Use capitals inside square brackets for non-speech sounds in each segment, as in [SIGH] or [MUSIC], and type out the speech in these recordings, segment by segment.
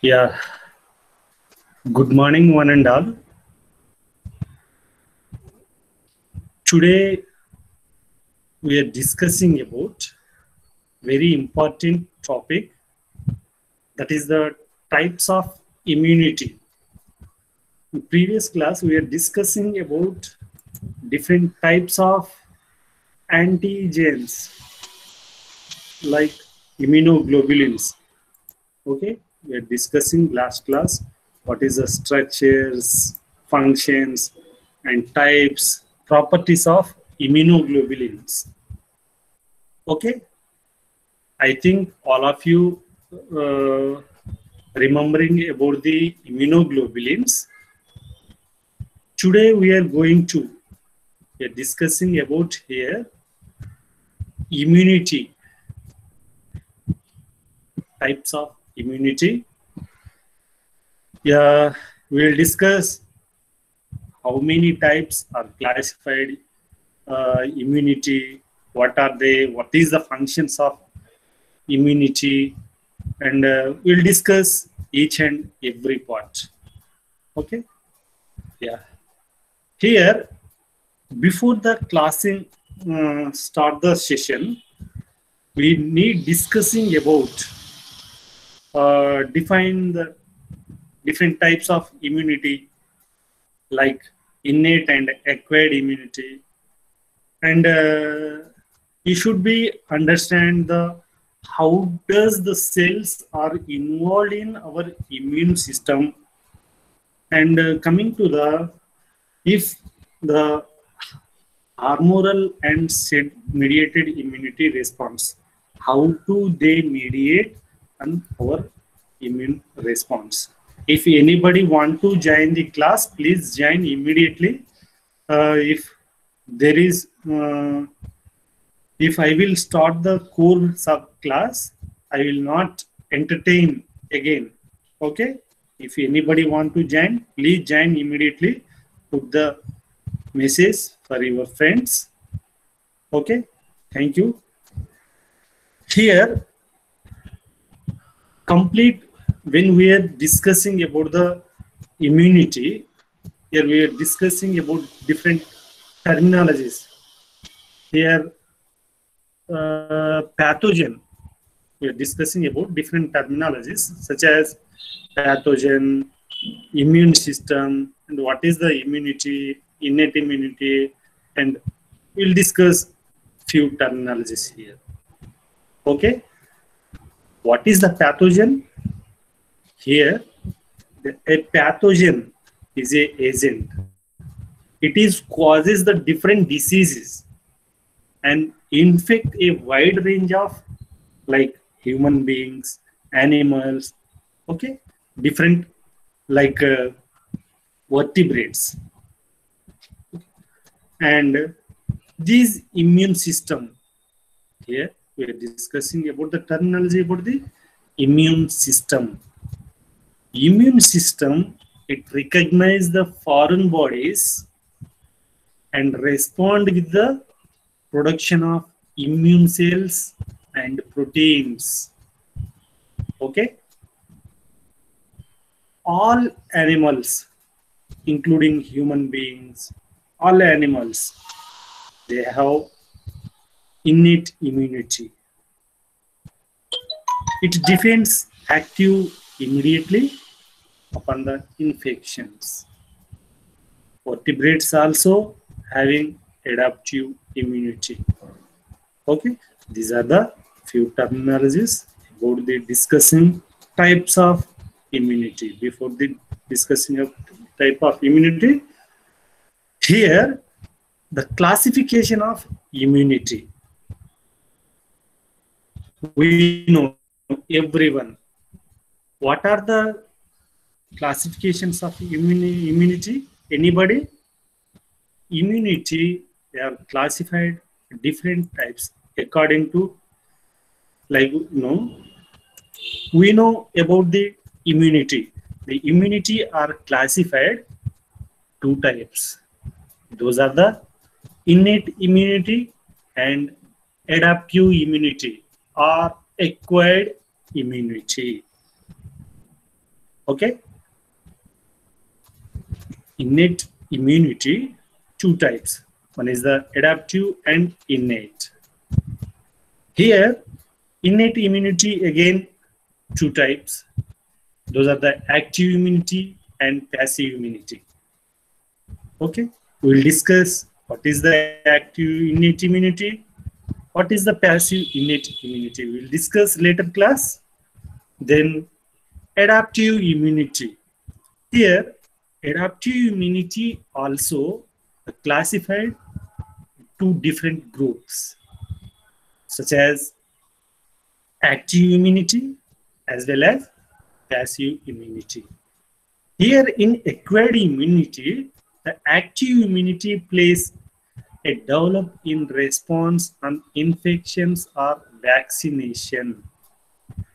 Yeah. Good morning, one and all. Today we are discussing about very important topic that is the types of immunity. In previous class we are discussing about different types of antigens like immunoglobulins. Okay, we are discussing last class what is the structures, functions, and types, properties of immunoglobulins. Okay, I think all of you uh, remembering about the immunoglobulins. Today we are going to we are discussing about here immunity types of immunity. Yeah we'll discuss how many types are classified uh, immunity what are they what is the functions of immunity and uh, we'll discuss each and every part. Okay? Yeah. Here before the classing uh, start the session we need discussing about uh, define the different types of immunity like innate and acquired immunity. And uh, you should be understand the how does the cells are involved in our immune system. And uh, coming to the if the humoral and mediated immunity response how do they mediate on our immune response. If anybody want to join the class please join immediately. Uh, if there is uh, if i will start the core sub class i will not entertain again. Okay? If anybody want to join please join immediately. Put the message for your friends. Okay? Thank you. Here complete when we are discussing about the immunity here we are discussing about different terminologies. Here uh, pathogen we are discussing about different terminologies such as pathogen immune system and what is the immunity innate immunity and we'll discuss few terminologies here. Okay what is the pathogen? Here a pathogen is a agent. It is causes the different diseases and infect a wide range of like human beings animals okay? Different like uh, vertebrates. And this immune system here we are discussing about the terminology about the immune system. Immune system it recognize the foreign bodies and respond with the production of immune cells and proteins. Okay? All animals including human beings all animals they have innate immunity. It defends active immediately upon the infections. Vertebrates also having adaptive immunity. Okay these are the few terminologies about the discussing types of immunity. Before the discussing of type of immunity here the classification of immunity we know everyone. What are the classifications of immunity anybody? Immunity they are classified different types according to like you know we know about the immunity. The immunity are classified two types. Those are the innate immunity and adaptive immunity or acquired immunity Okay. Innate immunity, two types. One is the adaptive and innate. Here, innate immunity again, two types. Those are the active immunity and passive immunity. Okay, we'll discuss what is the active innate immunity, what is the passive innate immunity. We'll discuss later class. Then adaptive immunity. Here, adaptive immunity also classified two different groups, such as active immunity as well as passive immunity. Here in acquired immunity, the active immunity plays a develop in response on infections or vaccination.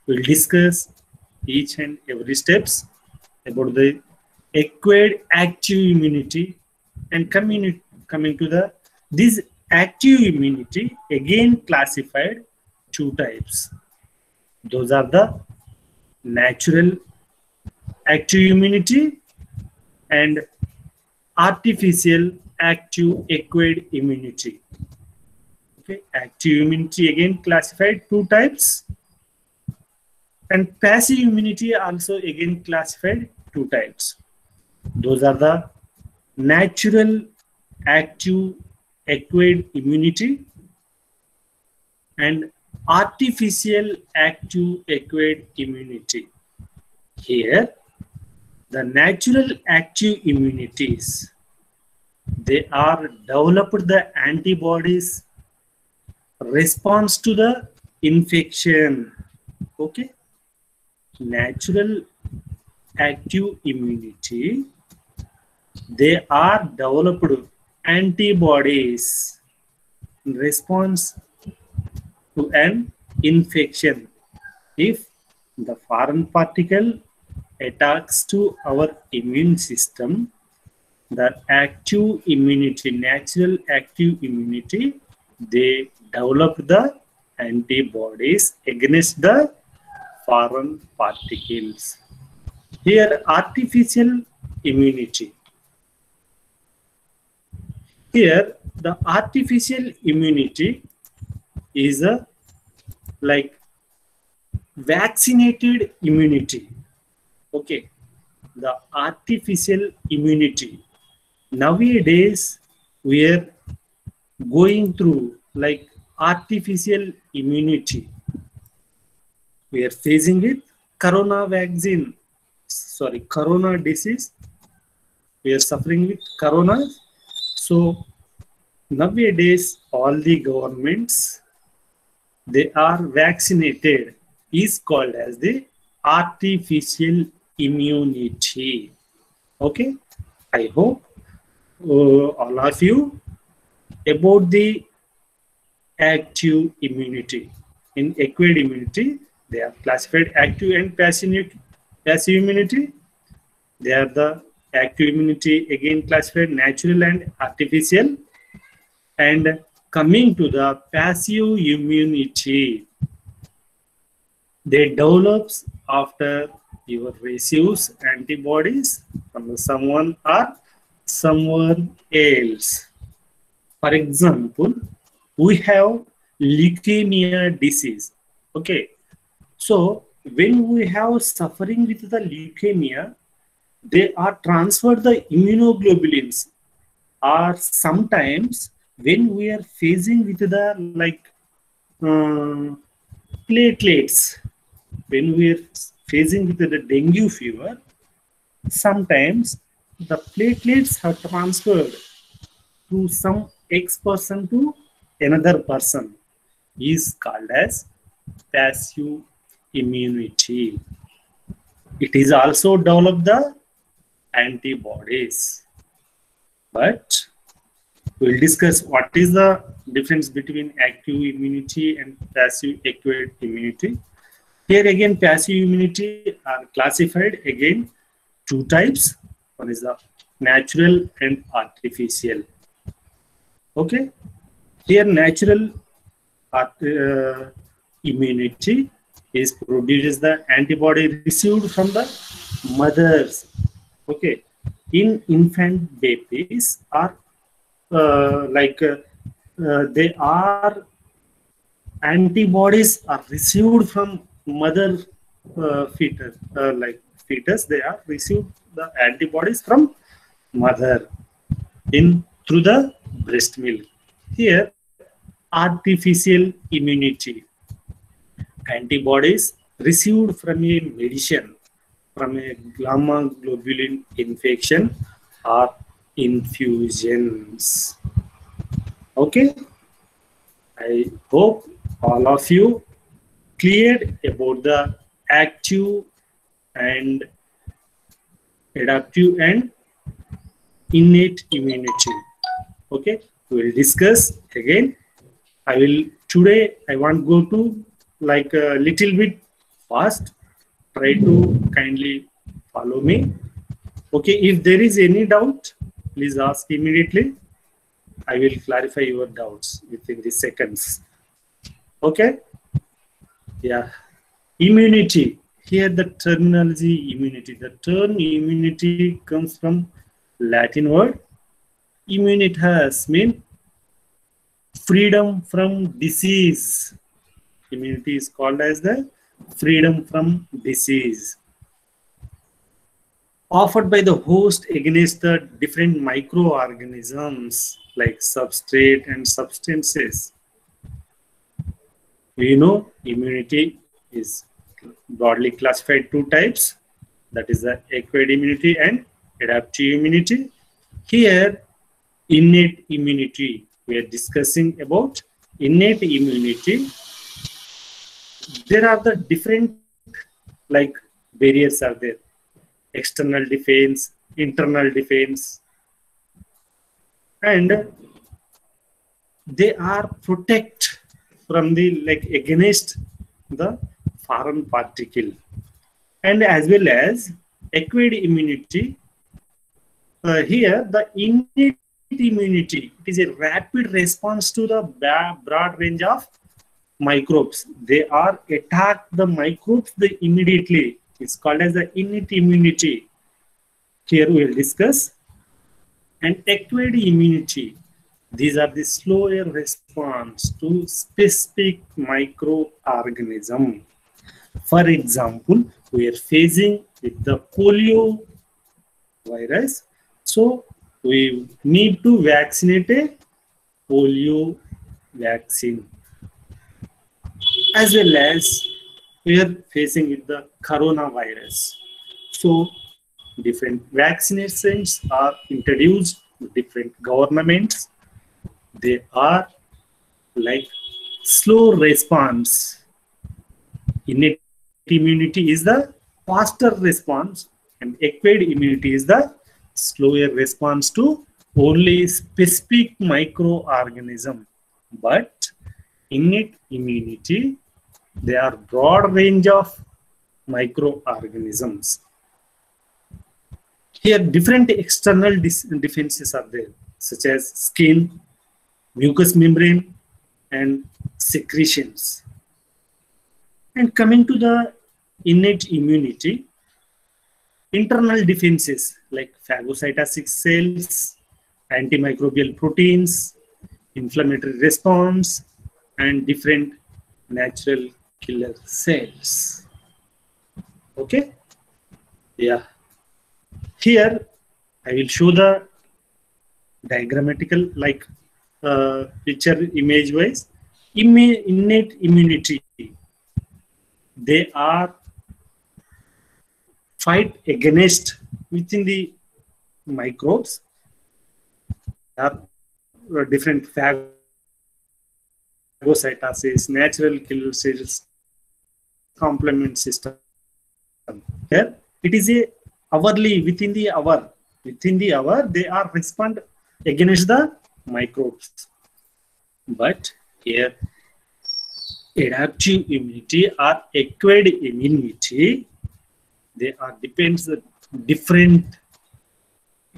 We'll discuss each and every steps about the acquired active immunity and coming, coming to the this active immunity again classified two types those are the natural active immunity and artificial active acquired immunity. Okay active immunity again classified two types. And passive immunity also again classified two types. Those are the natural active acquired immunity and artificial active acquired immunity. Here, the natural active immunities, they are developed the antibodies response to the infection. Okay. Natural active immunity, they are developed antibodies in response to an infection. If the foreign particle attacks to our immune system, the active immunity, natural active immunity, they develop the antibodies against the foreign particles. Here, artificial immunity. Here, the artificial immunity is a like vaccinated immunity. Okay, the artificial immunity. Nowadays, we are going through like artificial immunity. We are facing with corona vaccine, sorry, corona disease. We are suffering with corona. So nowadays, all the governments they are vaccinated is called as the artificial immunity. Okay, I hope uh, all of you about the active immunity. In acquired immunity, they are classified active and passive, passive immunity. They are the active immunity again classified natural and artificial. And coming to the passive immunity, they develops after your receives antibodies from someone or someone else. For example, we have leukemia disease. Okay, so when we have suffering with the leukemia, they are transferred the immunoglobulins or sometimes when we are facing with the like uh, platelets when we are facing with the dengue fever sometimes the platelets are transferred to some X person to another person is called as passive immunity. It is also develop the antibodies. But we'll discuss what is the difference between active immunity and passive acquired immunity. Here again, passive immunity are classified again two types. One is the natural and artificial. Okay. Here natural uh, immunity is produces the antibody received from the mothers. Okay, in infant babies are uh, like uh, uh, they are antibodies are received from mother uh, fetus, uh, like fetus. They are received the antibodies from mother in through the breast milk. Here, artificial immunity antibodies received from a medicine from a gamma globulin infection or infusions. Okay, I hope all of you cleared about the active and adaptive and innate immunity. Okay, we will discuss again. I will today. I want go to like a little bit fast try to kindly follow me okay if there is any doubt please ask immediately i will clarify your doubts within the seconds okay yeah immunity here the terminology immunity. The term immunity comes from latin word immunity has mean freedom from disease. Immunity is called as the freedom from disease. Offered by the host against the different microorganisms like substrate and substances. We know immunity is broadly classified two types. That is the acquired immunity and adaptive immunity. Here innate immunity we are discussing about innate immunity. There are the different like barriers are there. External defense internal defense. And they are protect from the like against the foreign particle and as well as acquired immunity uh, here the innate immunity it is a rapid response to the broad range of microbes. They are attack the microbes they immediately. It's called as the innate immunity. Here we will discuss. And acquired immunity. These are the slower response to specific microorganism. For example, we are facing with the polio virus. So we need to vaccinate a polio vaccine as well as we are facing with the coronavirus. So different vaccinations are introduced, to different governments. They are like slow response. Innate immunity is the faster response and acquired immunity is the slower response to only specific microorganism. But innate immunity they are broad range of microorganisms. Here, different external defenses are there, such as skin, mucous membrane, and secretions. And coming to the innate immunity, internal defenses like phagocytosis cells, antimicrobial proteins, inflammatory response, and different natural killer cells. Okay? Yeah. Here, I will show the diagrammatical like uh, picture image wise innate immunity they are fight against within the microbes There are different phagocytosis natural killer cells complement system. Here, it is a hourly within the hour. Within the hour, they are respond against the microbes. But here, adaptive immunity or acquired immunity, they are depends the different.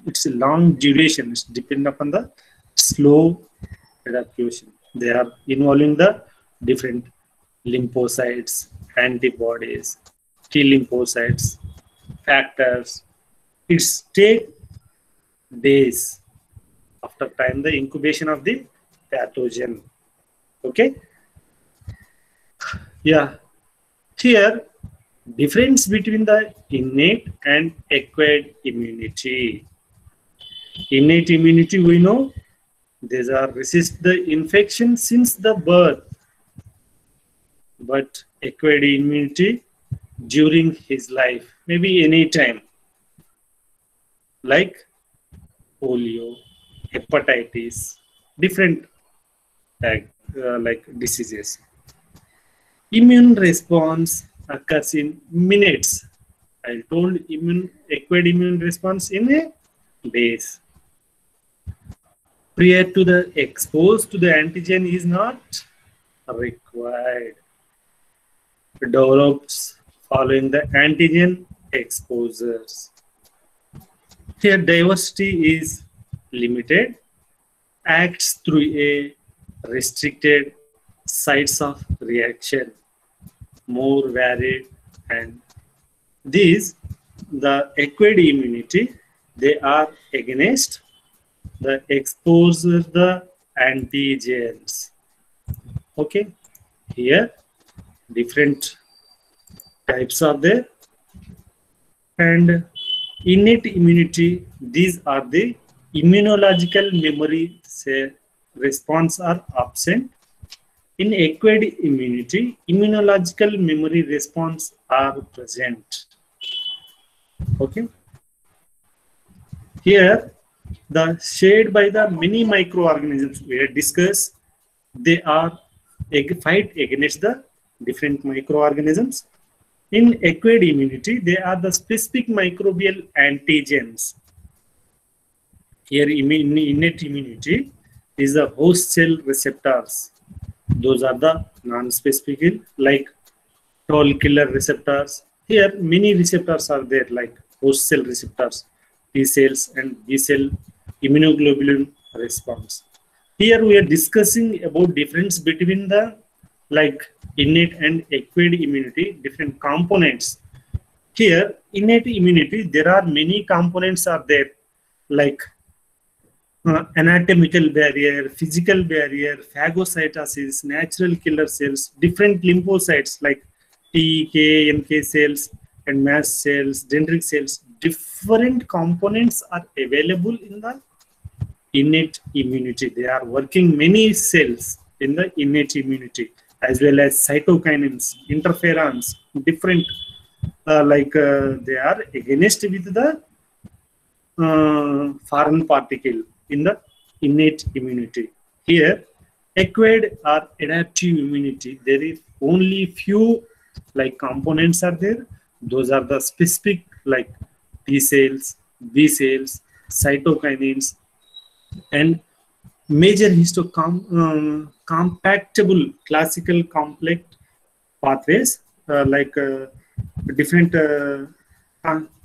It's a long duration. It's depend upon the slow adaptation. They are involving the different lymphocytes, antibodies, T lymphocytes, factors. It's take days after time the incubation of the pathogen. Okay. Yeah. Here, difference between the innate and acquired immunity. Innate immunity, we know, these are resist the infection since the birth. But acquired immunity during his life, maybe any time, like polio, hepatitis, different uh, like diseases. Immune response occurs in minutes. I told immune acquired immune response in a days. Prior to the exposed to the antigen is not required. Develops following the antigen exposures. Here diversity is limited, acts through a restricted sites of reaction, more varied and these, the acquired immunity, they are against the exposure the antigens. Okay, here different types are there and innate immunity these are the immunological memory say response are absent in acquired immunity immunological memory response are present. Okay. Here the shared by the many microorganisms we had discussed they are fight against the different microorganisms. In acquired immunity they are the specific microbial antigens. Here innate immunity is the host cell receptors those are the non-specific like toll killer receptors here many receptors are there like host cell receptors T cells and B cell immunoglobulin response. Here we are discussing about difference between the like innate and acquired immunity, different components. Here, innate immunity, there are many components are there like uh, anatomical barrier, physical barrier, phagocytosis, natural killer cells, different lymphocytes like T, K, NK cells, and mast cells, dendritic cells, different components are available in the innate immunity. They are working many cells in the innate immunity as well as cytokines, interferons, different uh, like uh, they are against with the uh, foreign particle in the innate immunity. Here, acquired or adaptive immunity, there is only few like components are there. Those are the specific like T cells, B cells, cytokines, and major histocom um, compactable classical complex pathways uh, like uh, different uh,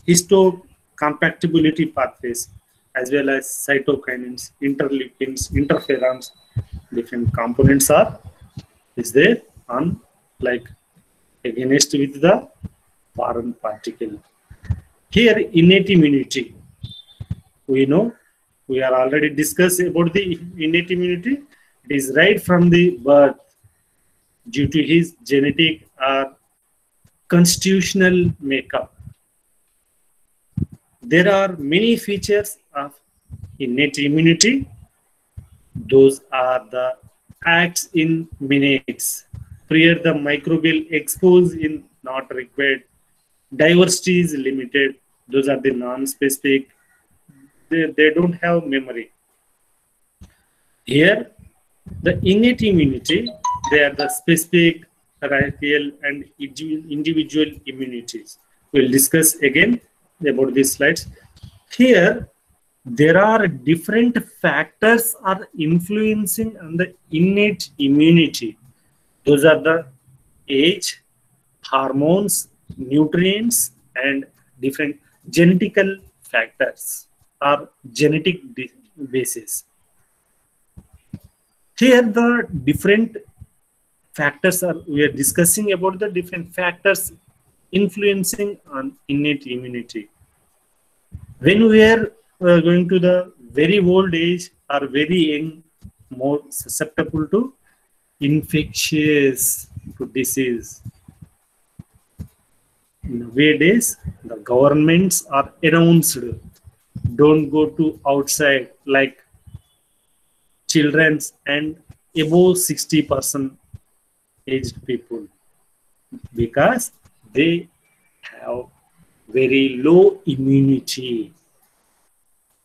histocompatibility pathways as well as cytokines, interleukins, interferons, different components are is there on like against with the foreign particle. Here innate immunity, we know we are already discussed about the innate immunity. It is right from the birth due to his genetic or constitutional makeup. There are many features of innate immunity. Those are the acts in minutes. Prior the microbial expose in not required. Diversity is limited. Those are the non-specific they, they don't have memory. Here, the innate immunity, they are the specific, hierarchical, and individual immunities. We'll discuss again about these slides. Here, there are different factors are influencing on the innate immunity. Those are the age, hormones, nutrients, and different genetical factors are genetic basis. Here the different factors are, we are discussing about the different factors influencing on innate immunity. When we are uh, going to the very old age or very young, more susceptible to infectious to disease. Nowadays, the governments are announced don't go to outside like children's and above 60 percent aged people because they have very low immunity.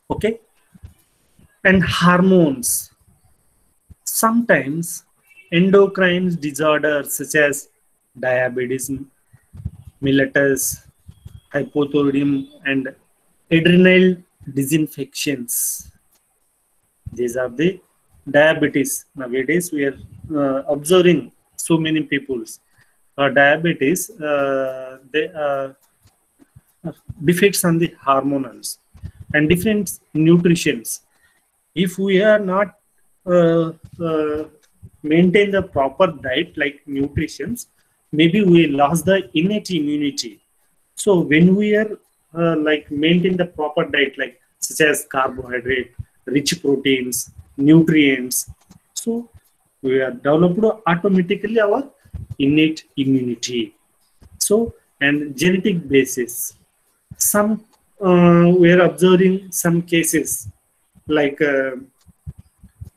Okay? And hormones. Sometimes endocrine disorders such as diabetes mellitus hypothyroidism and adrenal disinfections. These are the diabetes. Nowadays we are uh, observing so many people's uh, diabetes uh, they uh, defects on the hormones and different nutritions. If we are not uh, uh, maintain the proper diet like nutritions maybe we lost the innate immunity. So when we are like maintain the proper diet like such as carbohydrate rich proteins nutrients so we are developed automatically our innate immunity. So and genetic basis. Some uh, we are observing some cases like uh,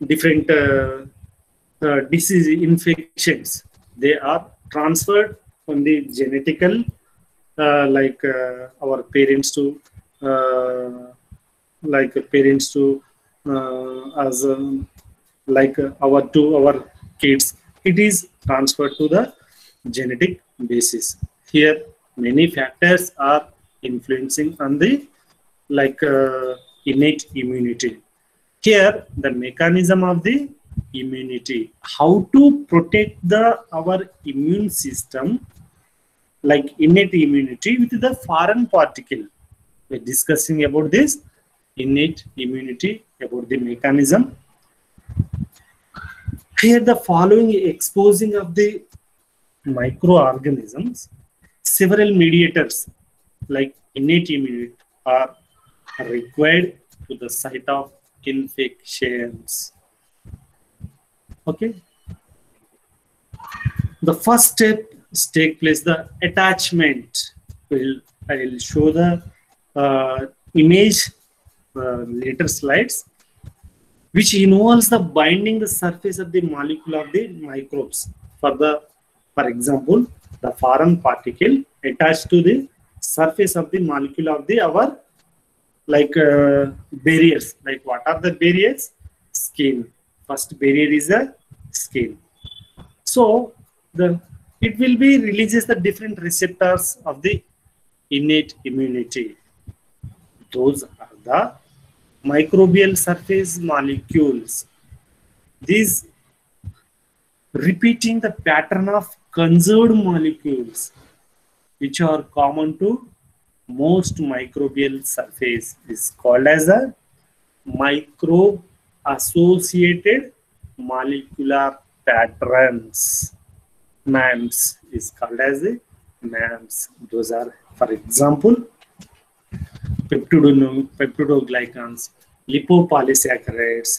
different uh, uh, disease infections. They are transferred from the genetical uh, like uh, our parents to like parents to as um, like our to our kids it is transferred to the genetic basis. Here many factors are influencing on the like uh, innate immunity. Here the mechanism of the immunity. How to protect the our immune system like innate immunity with the foreign particle. We're discussing about this innate immunity about the mechanism here the following exposing of the microorganisms. Several mediators like innate immunity are required to the site of infections. Okay? The first step take place the attachment. Will i will show the uh, image uh, later slides which involves the binding the surface of the molecule of the microbes. For the for example the foreign particle attached to the surface of the molecule of the our like uh, barriers like what are the barriers? Skin. First barrier is the skin. So the it will be releases the different receptors of the innate immunity. Those are the microbial surface molecules. These repeating the pattern of conserved molecules which are common to most microbial surface is called as a microbe associated molecular patterns. MAMPs is called as a MAMPs those are for example peptidoglycans lipopolysaccharides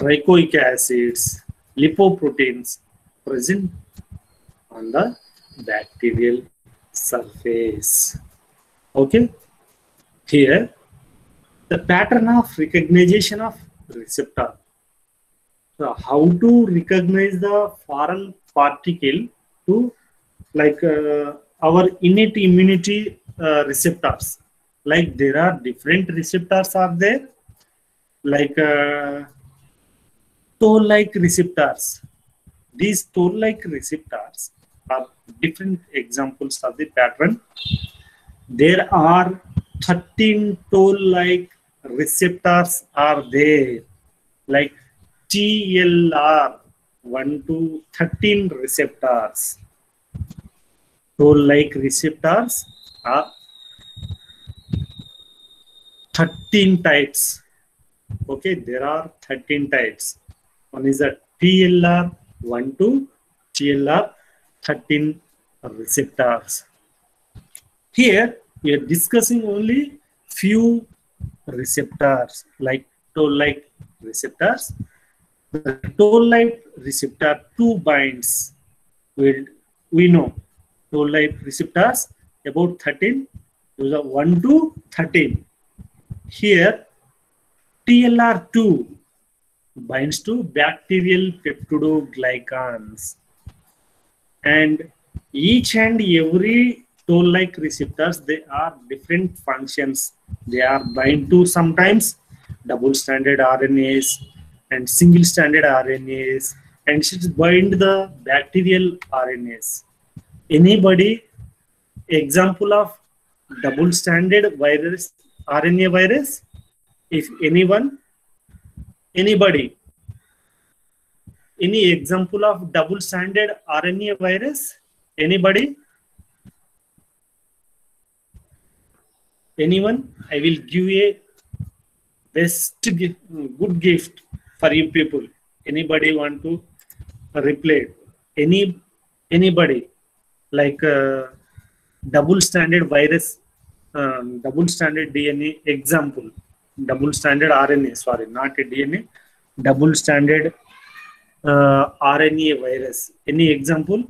teichoic acids lipoproteins present on the bacterial surface. Okay? Here the pattern of recognition of receptor. So how to recognize the foreign particle to like uh, our innate immunity uh, receptors like there are different receptors are there. Like uh, toll like receptors. These toll like receptors are different examples of the pattern. There are 13 toll like receptors are there. Like TLR 1 to 13 receptors. Toll like receptors are 13 types. Okay there are 13 types. One is a TLR 1 to TLR 13 receptors. Here we are discussing only few receptors like toll-like receptors. The toll-like receptor 2 binds. Will we know toll-like receptors about 13 those are 1 to 13 here TLR2 binds to bacterial peptidoglycans. And each and every toll-like receptors they are different functions. They are bind to sometimes double stranded rnas and single stranded rnas and should bind the bacterial rnas anybody example of double stranded virus rna virus if anyone anybody any example of double stranded rna virus anybody anyone i will give a best good gift for you people. Anybody want to replay? Any anybody like uh, double stranded virus um, double stranded dna example double stranded rna sorry not a dna double stranded uh, rna virus any example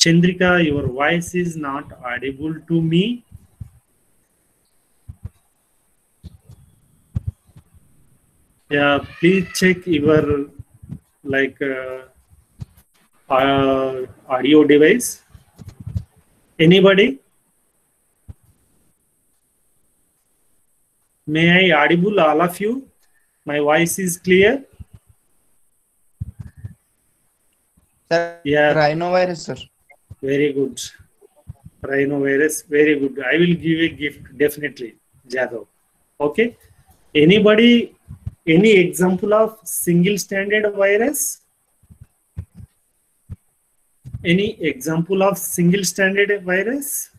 Chandrika, your voice is not audible to me. Yeah, please check your like uh, uh, audio device. Anybody? May I audible all of you? My voice is clear. Sir, Yeah. rhinovirus, sir. Very good. Rhinovirus, very good. I will give a gift definitely, Jadhav. Okay. Anybody, any example of single stranded virus? Any example of single stranded virus?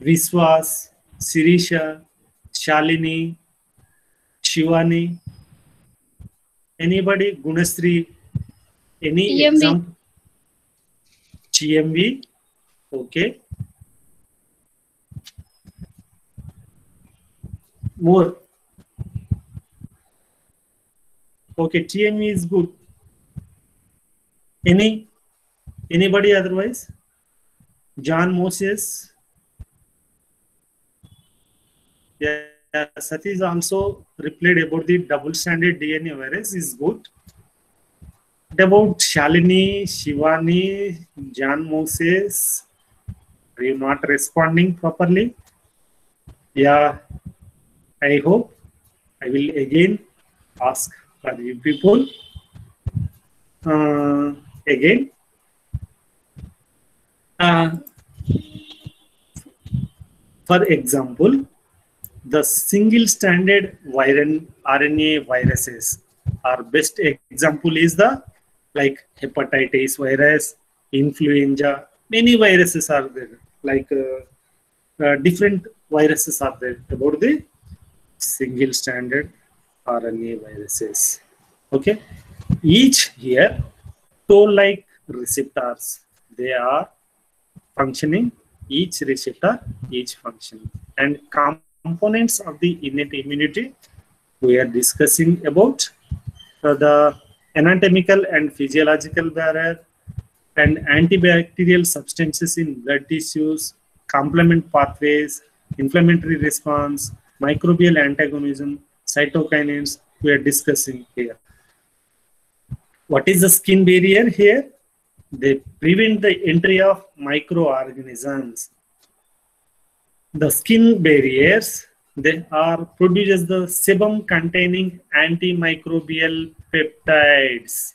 Viswas, Sirisha, Shalini, Shivani. Anybody? Gunasri? Any TMV. example? GMV. Okay. More. Okay, TMV is good. Any? Anybody otherwise? John Moses. Yeah, Satish also replied about the double stranded DNA virus is good about Shalini, Shivani, John Moses. Are you not responding properly? Yeah, I hope I will again ask for you people. Uh, again. Uh, for example, the single stranded RNA viruses. Our best example is the like hepatitis virus, influenza, many viruses are there, like uh, uh, different viruses are there about the single stranded RNA viruses. Okay, each here toll-like receptors, they are functioning, each receptor, each function, and components of the innate immunity we are discussing about uh, the anatomical and physiological barrier and antibacterial substances in blood tissues, complement pathways, inflammatory response, microbial antagonism, cytokines we are discussing here. What is the skin barrier here? They prevent the entry of microorganisms. The skin barriers they are produces the sebum containing antimicrobial peptides.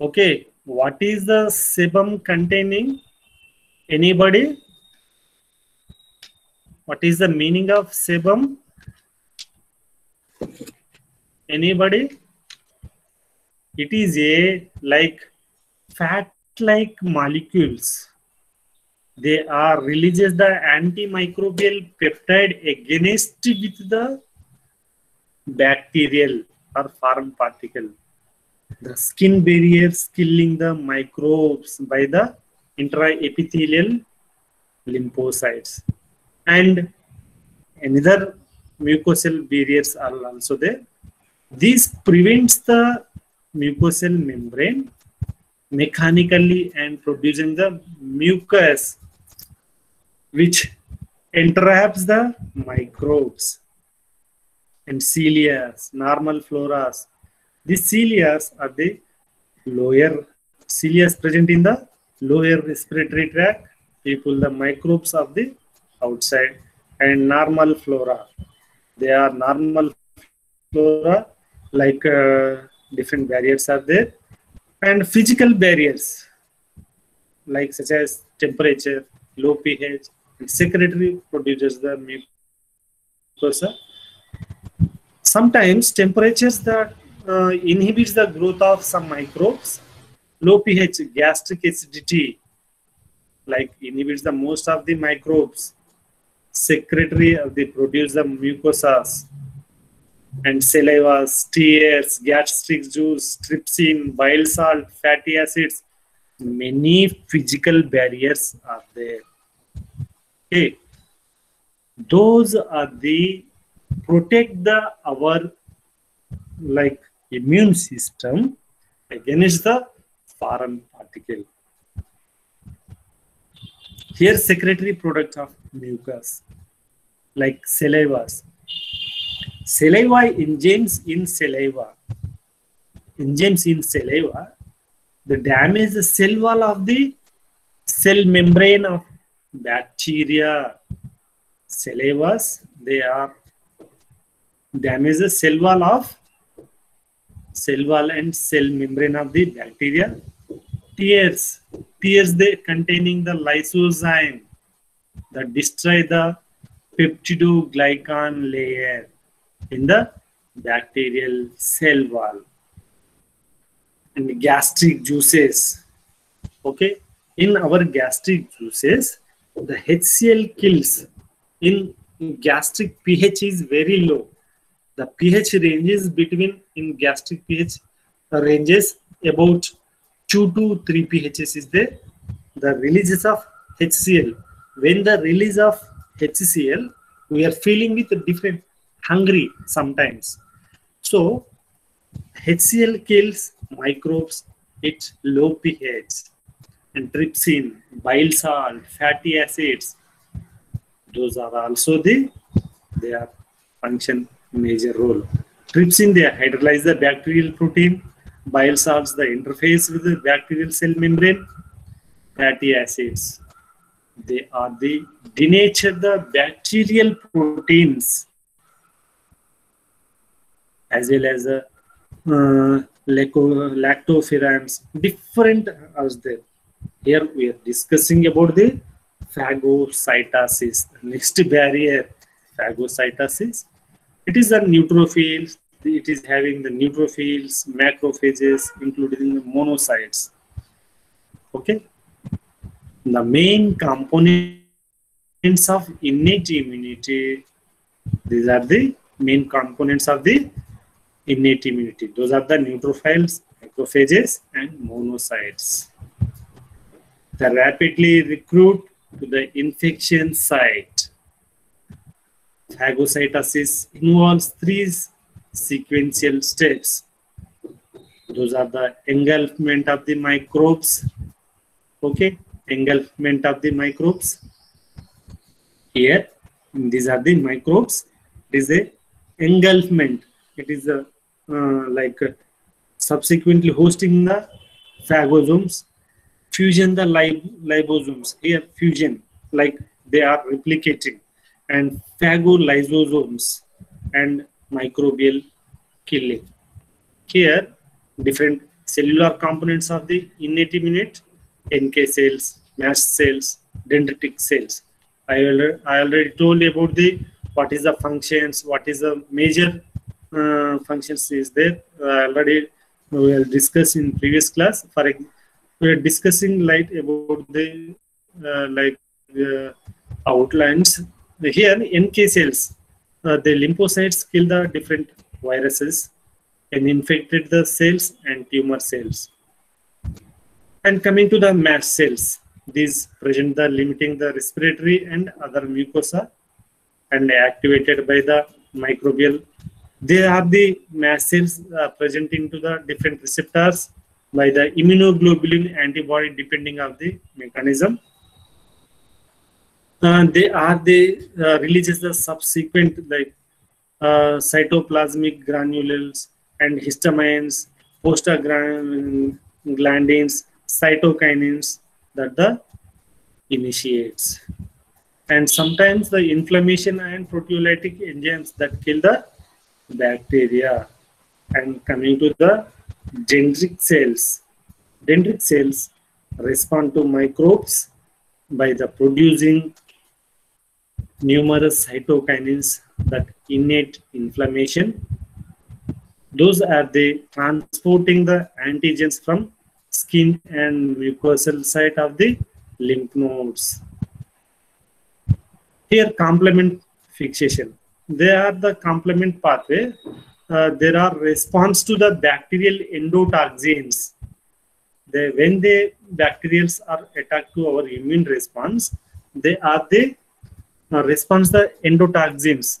Okay, what is the sebum containing? Anybody? What is the meaning of sebum? Anybody? It is a like fat-like molecules. They are releases the antimicrobial peptide against with the bacterial or foreign particle. The skin barriers killing the microbes by the intraepithelial lymphocytes. And another mucosal barriers are also there. This prevents the mucosal membrane mechanically and producing the mucus which entraps the microbes and cilia normal floras these cilia are the lower cilia present in the lower respiratory tract. Pull the microbes of the outside and normal flora. They are normal flora like uh, different barriers are there and physical barriers like such as temperature, low pH, and secretory produces the mucosa. Sometimes temperatures that uh, inhibits the growth of some microbes. Low pH gastric acidity like inhibits the most of the microbes. Secretory of the produce the mucosas and saliva, tears, gastric juice, trypsin, bile salt, fatty acids. Many physical barriers are there. Okay, those are the protect the our like immune system against the foreign particle. Here secretory products of mucus like salivas. Saliva enzymes in saliva. Enzymes in saliva, the damage the cell wall of the cell membrane of bacteria. Salivas, they are damage the cell wall of cell wall and cell membrane of the bacteria. Tears, tears they containing the lysozyme that destroy the peptidoglycan layer in the bacterial cell wall. And gastric juices. Okay, in our gastric juices, the HCl kills in gastric pH is very low the pH ranges between in gastric pH ranges about 2 to 3 pHs is there. The releases of HCl. When the release of HCl, we are feeling with a different hungry sometimes. So HCl kills microbes at low pH and trypsin, bile salt, fatty acids. Those are also the their function major role. Trypsin, they hydrolyze the bacterial protein. Bile salts, the interface with the bacterial cell membrane. Fatty acids, they are the denature the bacterial proteins as well as uh, lactoferrins, different as there. Here we are discussing about the phagocytosis. Next barrier, phagocytosis it is a neutrophil. It is having the neutrophils, macrophages, including the monocytes. Okay. The main components of innate immunity, these are the main components of the innate immunity. Those are the neutrophils, macrophages, and monocytes. They rapidly recruit to the infection site phagocytosis involves three sequential steps. Those are the engulfment of the microbes. Okay, engulfment of the microbes. Here, these are the microbes. It is a engulfment. It is a like uh, subsequently hosting the phagosomes. Fusion the lib liposomes. Here, fusion like they are replicating and phagolysosomes and microbial killing. Here, different cellular components of the innate immunity, NK cells, mast cells, dendritic cells. I already, I already told you about the what is the functions, what is the major uh, functions is there. Uh, already we will discuss in previous class. For we are discussing like about the uh, like uh, outlines here NK cells, uh, the lymphocytes kill the different viruses. and infected the cells and tumor cells. And coming to the mast cells, these present the limiting the respiratory and other mucosa and activated by the microbial. They are the cells uh, present into the different receptors by the immunoglobulin antibody depending of the mechanism. Uh, they are the uh, releases the subsequent like uh, cytoplasmic granules and histamines, prostaglandins, cytokines that the initiates. And sometimes the inflammation and proteolytic enzymes that kill the bacteria. And coming to the dendritic cells. Dendritic cells respond to microbes by the producing numerous cytokines that innate inflammation. Those are the transporting the antigens from skin and mucosal site of the lymph nodes. Here complement fixation. They are the complement pathway. Uh, there are response to the bacterial endotoxins. They, when the bacterials are attacked to our immune response, they are the uh, response the endotoxins.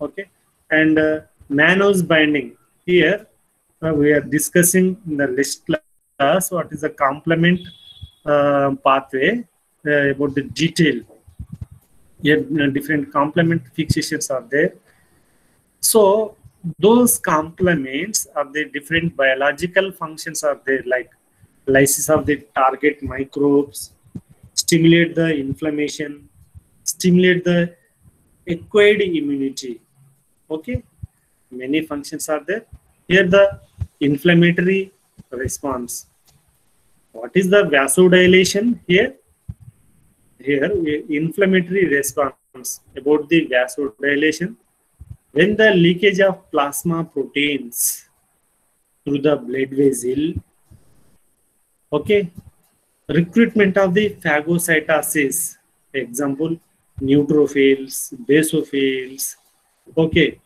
Okay, and uh, mannose binding. Here uh, we are discussing in the list class what is the complement uh, pathway uh, about the detail. Uh, different complement fixations are there. So those complements are the different biological functions are there like lysis of the target microbes, stimulate the inflammation, stimulate the acquired immunity. Okay, many functions are there. Here the inflammatory response. What is the vasodilation here? Here inflammatory response about the vasodilation. When the leakage of plasma proteins through the blood vessel, okay, recruitment of the phagocytosis, example, neutrophils, basophils, okay,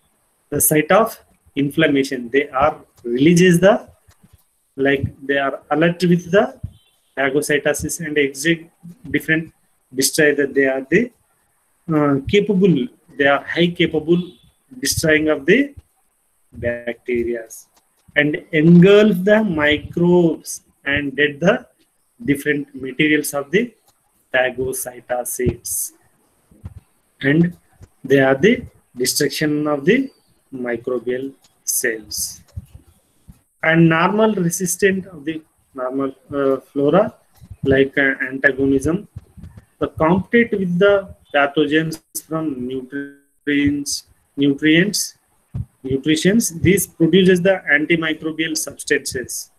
the site of inflammation, they are releases the, like they are alert with the phagocytosis and exit different destroy that they are the uh, capable, they are high capable destroying of the bacteria and engulf the microbes and dead the different materials of the phagocytosis. And they are the destruction of the microbial cells. And normal resistant of the normal uh, flora like uh, antagonism the compete with the pathogens from nutrients nutrients nutritions this produces the antimicrobial substances.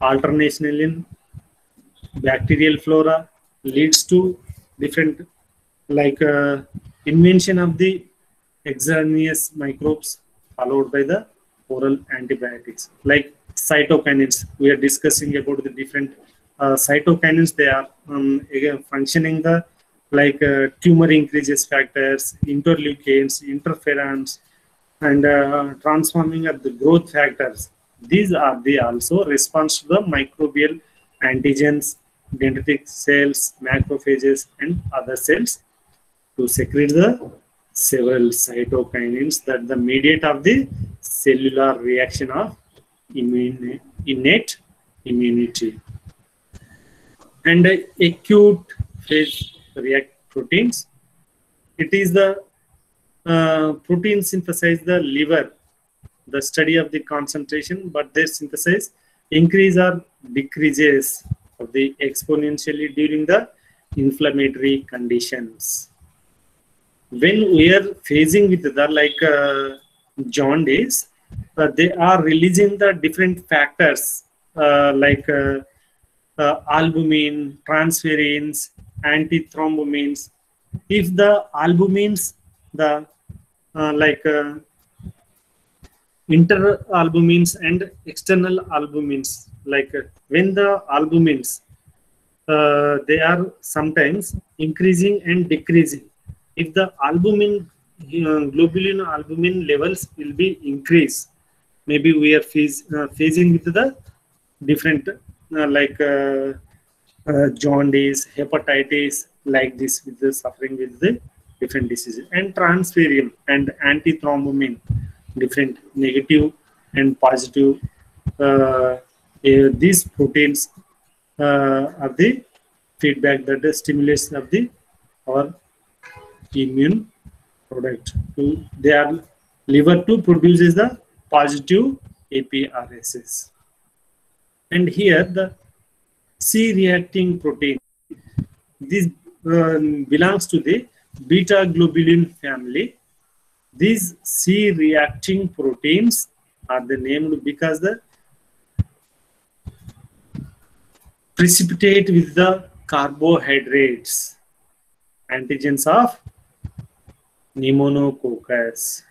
Alternation in bacterial flora leads to different like uh, invention of the extraneous microbes followed by the oral antibiotics. Like cytokines we are discussing about the different uh, cytokines they are um, again functioning the like uh, tumor necrosis factors interleukins interferons and uh, transforming of the growth factors these are the also response to the microbial antigens dendritic cells macrophages and other cells to secrete the several cytokines that the mediate of the cellular reaction of immune, innate immunity. And acute phase react proteins. It is the uh, protein synthesize the liver, the study of the concentration, but their synthesis increase or decreases of the exponentially during the inflammatory conditions when we are facing with the like uh, jaundice, uh, they are releasing the different factors uh, like uh, albumin, transferrins, antithrombamines. If the albumins, the uh, like interalbumins and external albumins, like when the albumins, they are sometimes increasing and decreasing if the albumin uh, globulin albumin levels will be increased maybe we are face, uh, facing with the different uh, like uh, uh, jaundice, hepatitis, like this with the suffering with the different diseases and transferium and antithrombin, different negative and positive. Uh, uh, these proteins uh, are the feedback that the of the our immune product. To, they are liver 2 produces the positive APRSS. And here the C-reacting protein. This um, belongs to the beta globulin family. These C-reacting proteins are the named because the precipitate with the carbohydrates, antigens of pneumococcus.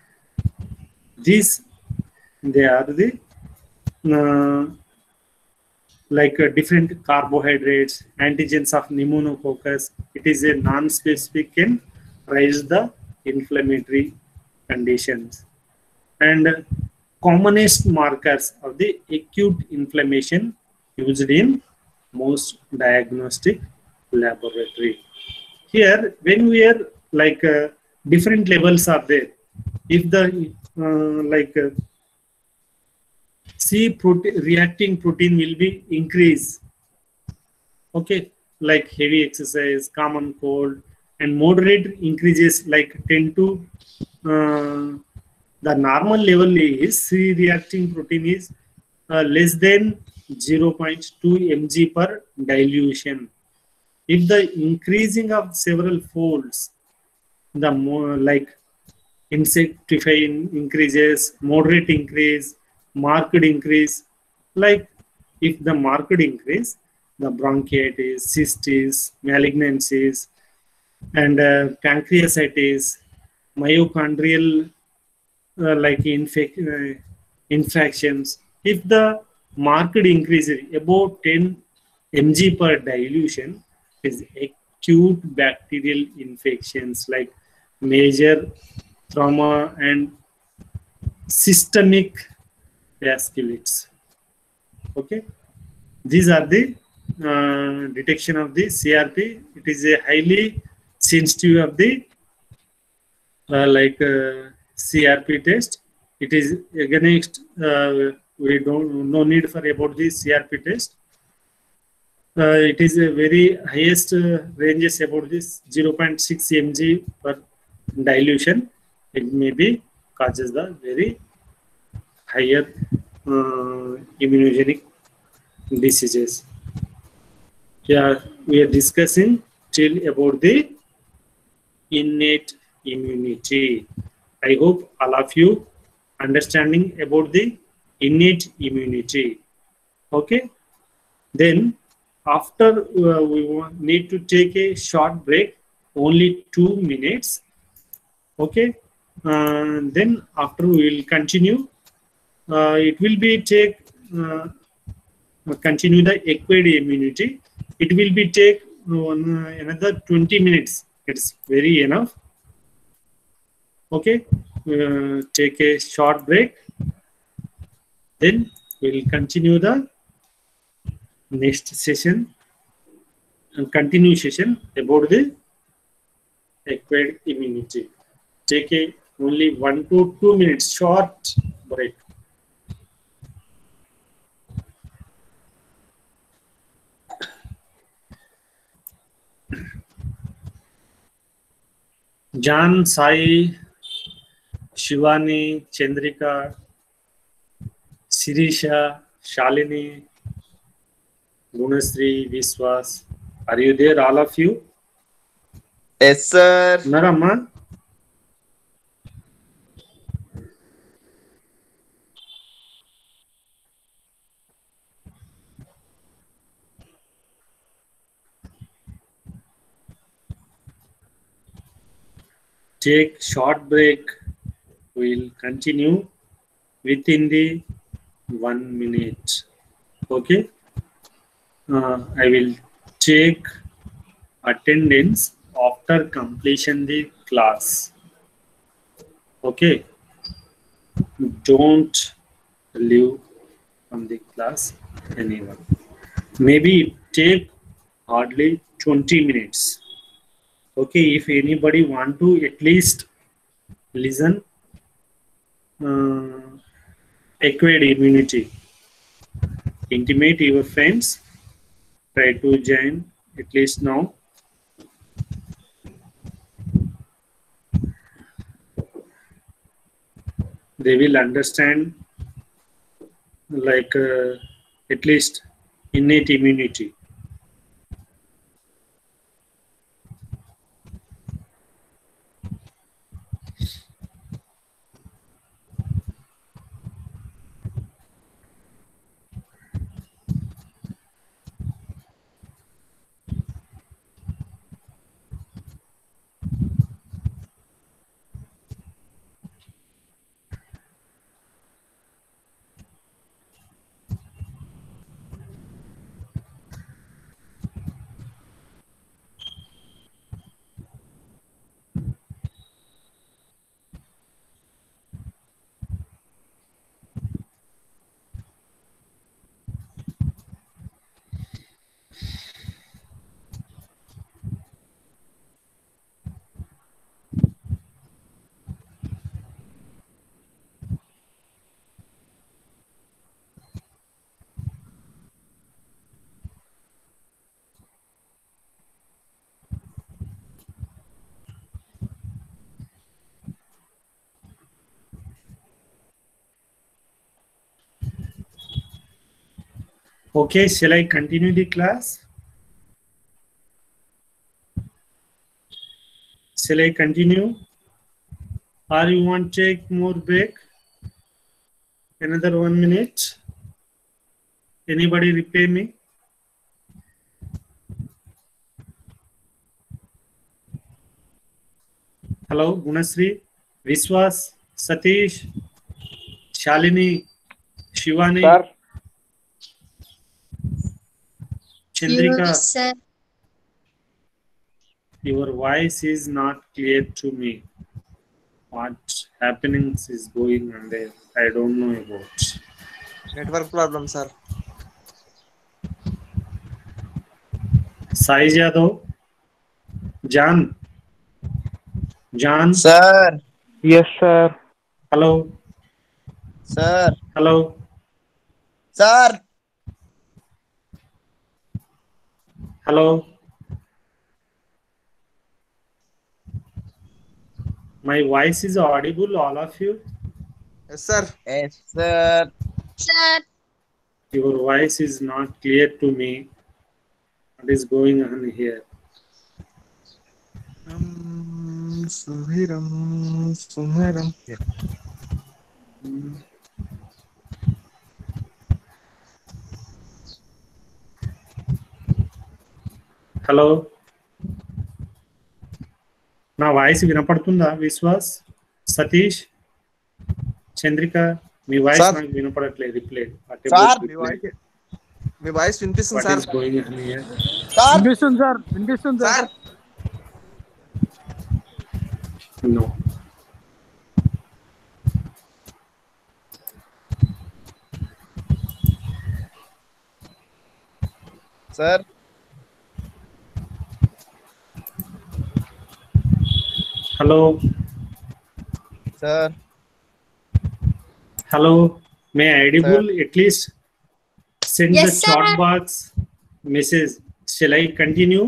These they are the uh, like uh, different carbohydrates, antigens of pneumococcus. It is a non-specific and raise the inflammatory conditions. And commonest markers of the acute inflammation used in most diagnostic laboratory. Here, when we are like uh, different levels are there, if the uh, like uh, C protein, reacting protein will be increase. Okay, like heavy exercise, common cold, and moderate increases like 10 to uh, the normal level is C reacting protein is uh, less than 0.2 mg per dilution. If the increasing of several folds, the more like insectify increases, moderate increase, marked increase, like if the marked increase, the bronchitis, cystis, malignancies, and uh, pancreatitis, myocardial uh, like infec uh, infections. If the marked increase is about 10 mg per dilution is acute bacterial infections like major trauma and systemic vasculitis. Okay, these are the uh, detection of the CRP. It is a highly sensitive of the uh, like uh, CRP test. It is against uh, we don't no need for about the CRP test. Uh, it is a very highest uh, ranges about this 0.6 mg per dilution. It may be causes the very higher uh, immunogenic diseases. Yeah, we are discussing till about the innate immunity. I hope all of you understanding about the innate immunity. Okay. Then after uh, we want, need to take a short break, only two minutes. Okay. Uh, then after we will continue. Uh, it will be take uh, continue the acquired immunity. It will be take uh, another 20 minutes. It's very enough. Okay. Uh, take a short break. Then we'll continue the next session and continue session about the acquired immunity. Take a only one to two minutes short break. John, Sai, Shivani, Chandrika, Sirisha, Shalini, Gunasri, Viswas. Are you there, all of you? Yes, sir. Narama? Take short break. We'll continue within the one minute. Okay. Uh, I will take attendance after completion the class. Okay. Don't leave from the class anyone. Maybe take hardly 20 minutes. Okay, if anybody want to at least listen, uh, acquired immunity. Intimate your friends. Try to join at least now. They will understand like uh, at least innate immunity. Okay, shall I continue the class? Shall I continue? Or you want to take more break? Another one minute? Anybody repay me? Hello, Gunasri, Viswas, Satish, Shalini, Shivani. Sir, Chandrika, sir. your voice is not clear to me. What happenings is going on there? I don't know about. network problem, sir. Sai Yadav, Jan, Jan, Sir, Yes, sir. hello, sir, hello, sir. Hello. My voice is audible, all of you. Yes, sir. Yes, sir. Sir. Your voice is not clear to me. What is going on here? Um, Suhiram, Suhiram. Yeah. Hello నా voice వినపడుతుందా విశ్వాస్ సతీష్ చంద్రిక మీ voice Sir. నాకు వినపడట్లేదు reply Sir. మీ voice మీ voice వినిపిస్తుంది sir going here Sir, వినిపిస్తుంది sir వినిపిస్తుంది sir hello. Sir. Hello. May i audible? Sir. at least send yes, the sir. box message shall i continue?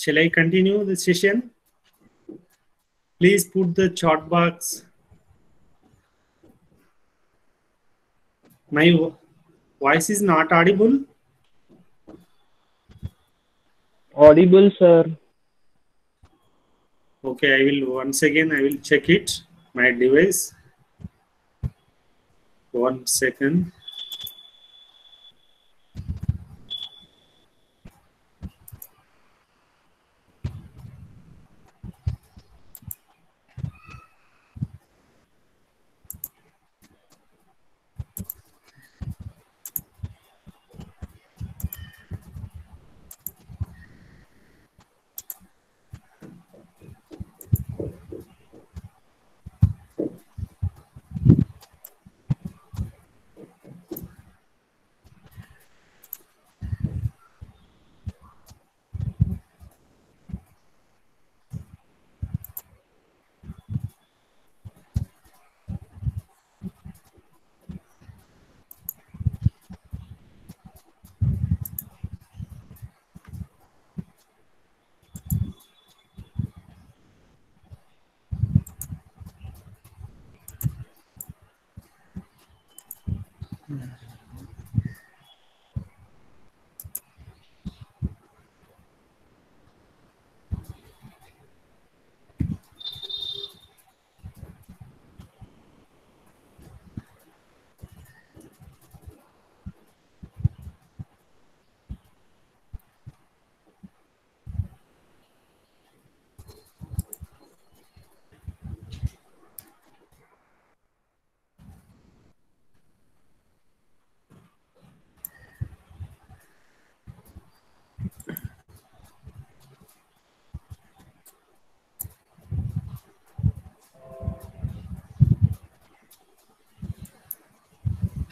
Shall i continue the session? Please put the chat box. My voice is not audible. Audible sir okay i will once again i will check it my device. One second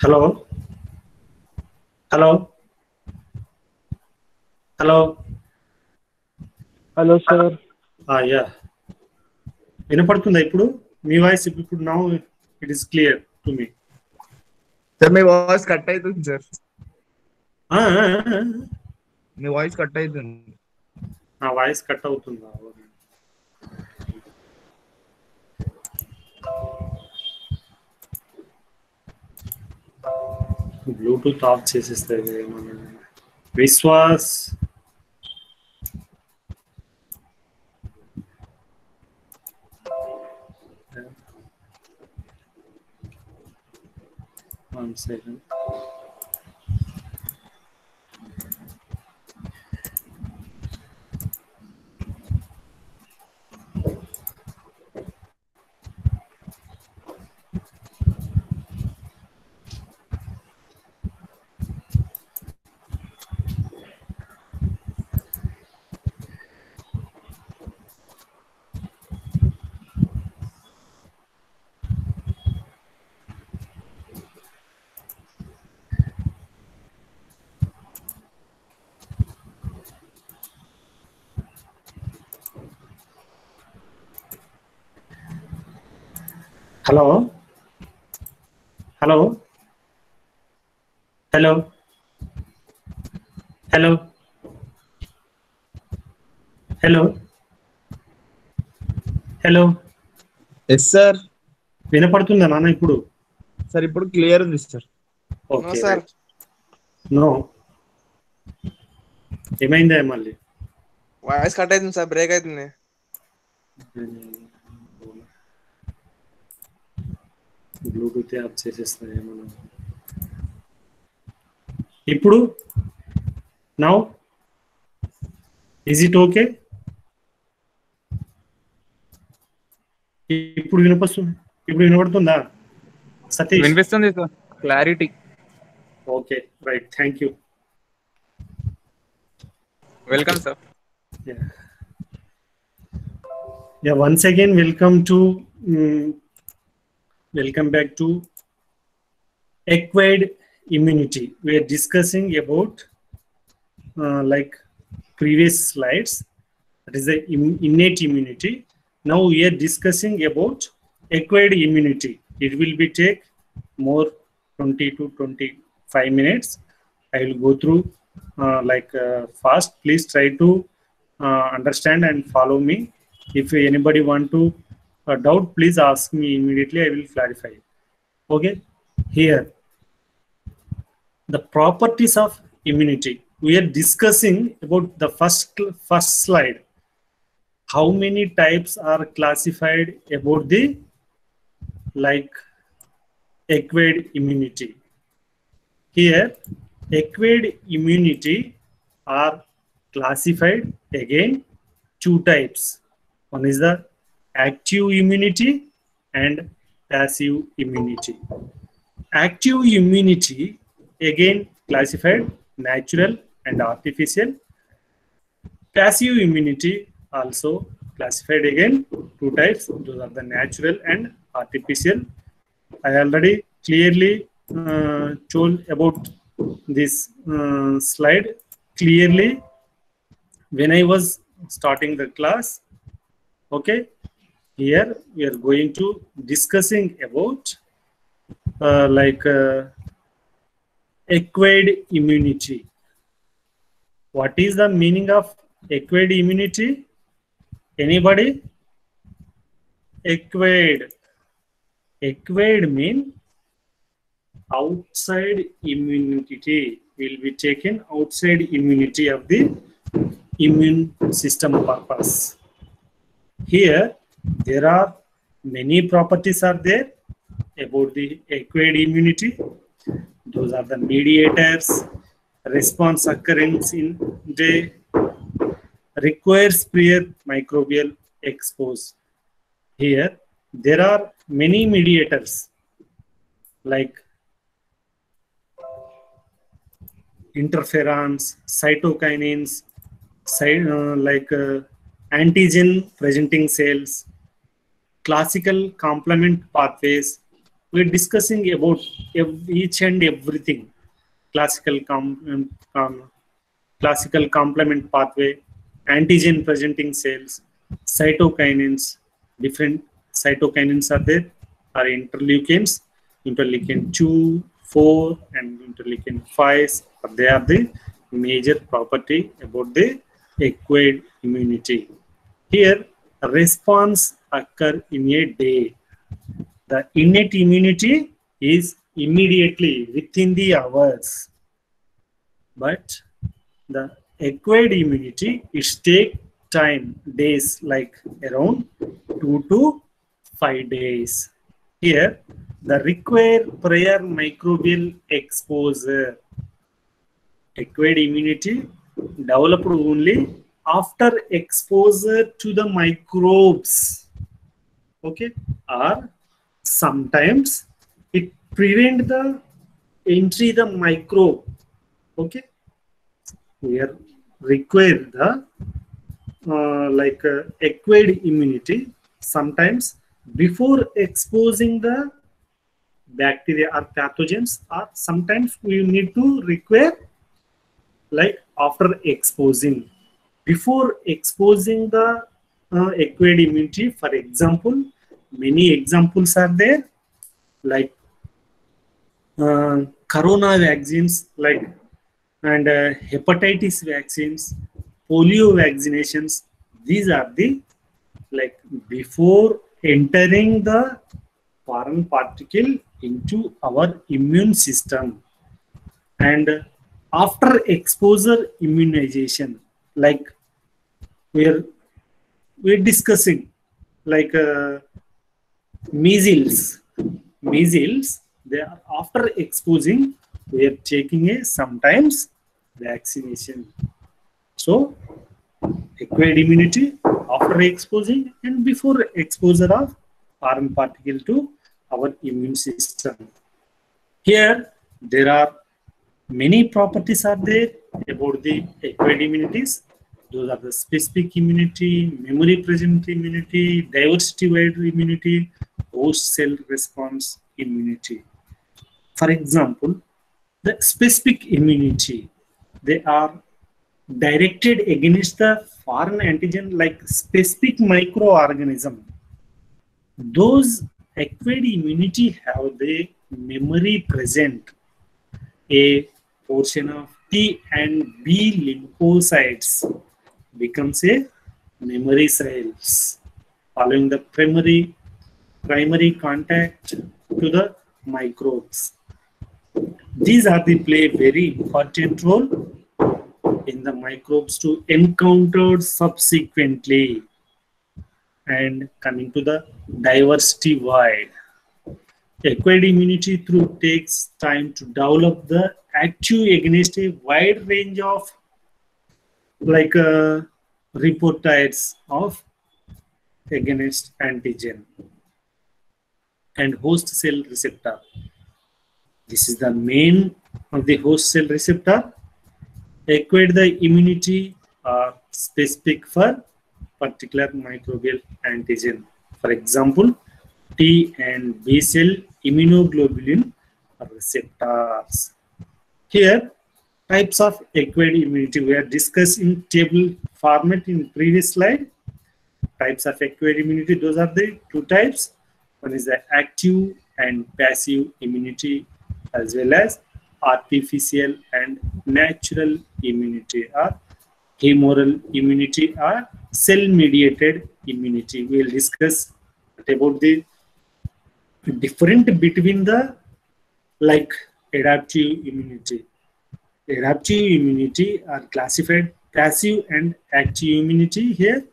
Hello? Hello? Hello, sir. Ah, yeah. వినపడుతుందా ఇప్పుడు మీ voice ఇప్పుడు now it is clear to me sir me voice cut అవుతుంది sir మీ voice cut అవుతుంది నా voice cut అవుతుందా Bluetooth of చేసేస్తే ఏమన్నా Vishwas One second. hello? Hello? Hello? Hello? Hello? Hello? Yes sir వినపడుతుందా నాన్న ఇప్పుడు? సార్ ఇప్పుడు క్లియర్ ఉంది సార్ No, sir. నో ఏమైందా మళ్ళీ? వాయిస్ కట్ అవుతుంది సార్ బ్రేక్ అవుతుంది. బ్లూటూత్ యాప్ చేసేస్తా ఏమన్నా ఇప్పుడు నౌ ఇజ్ ఇట్ ఓకే ఇప్పుడు వినపస్తుంది ఇప్పుడు వినపడుతుందా సతీష్? వినిపిస్తుంది sir clarity okay right thank you welcome sir Yeah. Once again, welcome to mm, welcome back to acquired immunity. We are discussing about uh, like previous slides. That is the innate immunity. Now we are discussing about acquired immunity. It will be take more 20 to 25 minutes. I will go through uh, like uh, fast. Please try to uh, understand and follow me. If anybody want to uh, doubt, please ask me immediately. I will clarify. Okay, here the properties of immunity. We are discussing about the first first slide. How many types are classified about the like acquired immunity? Here, acquired immunity are classified again two types one is the active immunity and passive immunity. Active immunity again classified natural and artificial. Passive immunity also classified again two types. Those are the natural and artificial. I already clearly uh, told about this uh, slide clearly when I was starting the class, okay, here we are going to discussing about uh, like uh, acquired immunity. What is the meaning of acquired immunity? Anybody? Acquired. Acquired mean outside immunity will be taken outside immunity of the immune system purpose. Here, there are many properties are there about the acquired immunity. Those are the mediators, response occurrence in the requires prior microbial expose. Here, there are many mediators like interferons, cytokines, cy- uh, like uh, antigen presenting cells, classical complement pathways, we're discussing about each and everything. Classical com- um, com- classical complement pathway antigen presenting cells cytokines different cytokines are there are interleukins interleukin 2 4 and interleukin 5 they are the major property about the acquired immunity. Here response occur in a day. The innate immunity is immediately within the hours. But the acquired immunity it take time days like around 2 to 5 days. Here the require prior microbial exposure. Acquired immunity developed only after exposure to the microbes okay or sometimes it prevent the entry the microbe okay? We are require the uh, like uh, acquired immunity sometimes before exposing the bacteria or pathogens or sometimes we need to require like after exposing. Before exposing the uh, acquired immunity for example many examples are there like uh, corona vaccines like and uh, hepatitis vaccines polio vaccinations. These are the like before entering the foreign particle into our immune system. And after exposure immunization like we're we're discussing like uh, measles. Measles they are after exposing we are taking a sometimes vaccination. So acquired immunity after exposing and before exposure of foreign particle to our immune system. Here there are many properties are there about the acquired immunities. Those are the specific immunity memory present immunity diversity wide immunity host cell response immunity. For example the specific immunity they are directed against the foreign antigen like specific microorganism. Those acquired immunity have the memory present a portion of T and B lymphocytes becomes a memory cells following the primary primary contact to the microbes. These are the play very important role in the microbes to encountered subsequently. And coming to the diversity wide acquired immunity through takes time to develop the active against a wide range of like uh, reportides of against antigen and host cell receptor this is the main of the host cell receptor acquired the immunity are specific for particular microbial antigen for example T and B cell immunoglobulin receptors. Here, types of acquired immunity we are discussed in table format in previous slide. Types of acquired immunity, those are the two types. One is the active and passive immunity as well as artificial and natural immunity or humoral immunity or cell mediated immunity. We will discuss about the different between the like adaptive immunity. Adaptive immunity are classified passive and active immunity here.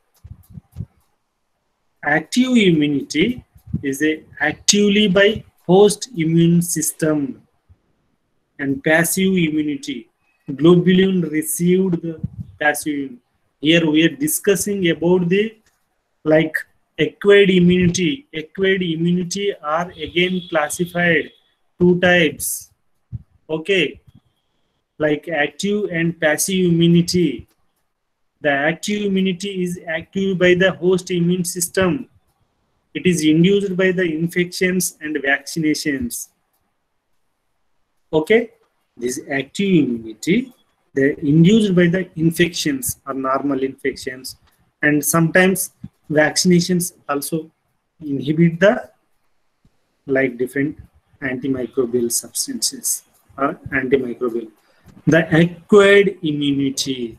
Active immunity is a actively by host immune system and passive immunity. Globulin received the passive. Here we are discussing about the like acquired immunity. Acquired immunity are again classified two types. Okay? Like active and passive immunity. The active immunity is active by the host immune system it is induced by the infections and vaccinations. Okay, this active immunity, they're induced by the infections or normal infections, and sometimes vaccinations also inhibit the like different antimicrobial substances or antimicrobial. The acquired immunity.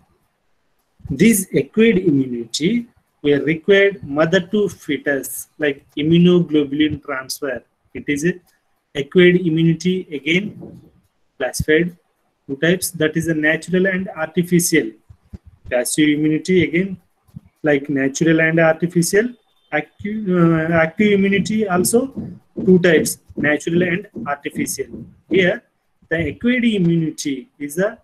This acquired immunity were required mother to fetus like immunoglobulin transfer. It is a acquired immunity again classified two types that is a natural and artificial. Passive immunity again like natural and artificial. Active, uh, active immunity also two types natural and artificial. Here the acquired immunity is a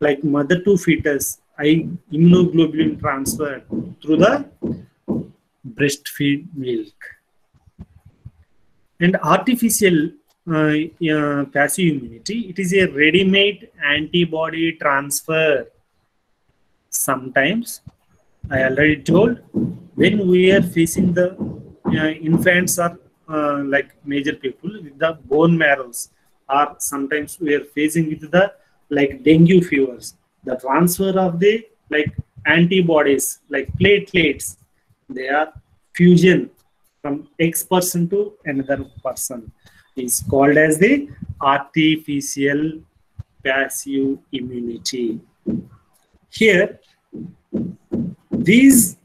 like mother to fetus immunoglobulin transfer through the breastfeed milk. And artificial uh, uh, passive immunity, it is a ready-made antibody transfer. Sometimes, I already told, when we are facing the uh, infants are uh, like major people with the bone marrows, or sometimes we are facing with the like dengue fevers the transfer of the like antibodies like platelets they are fusion from x person to another person. Is called as the artificial passive immunity. Here these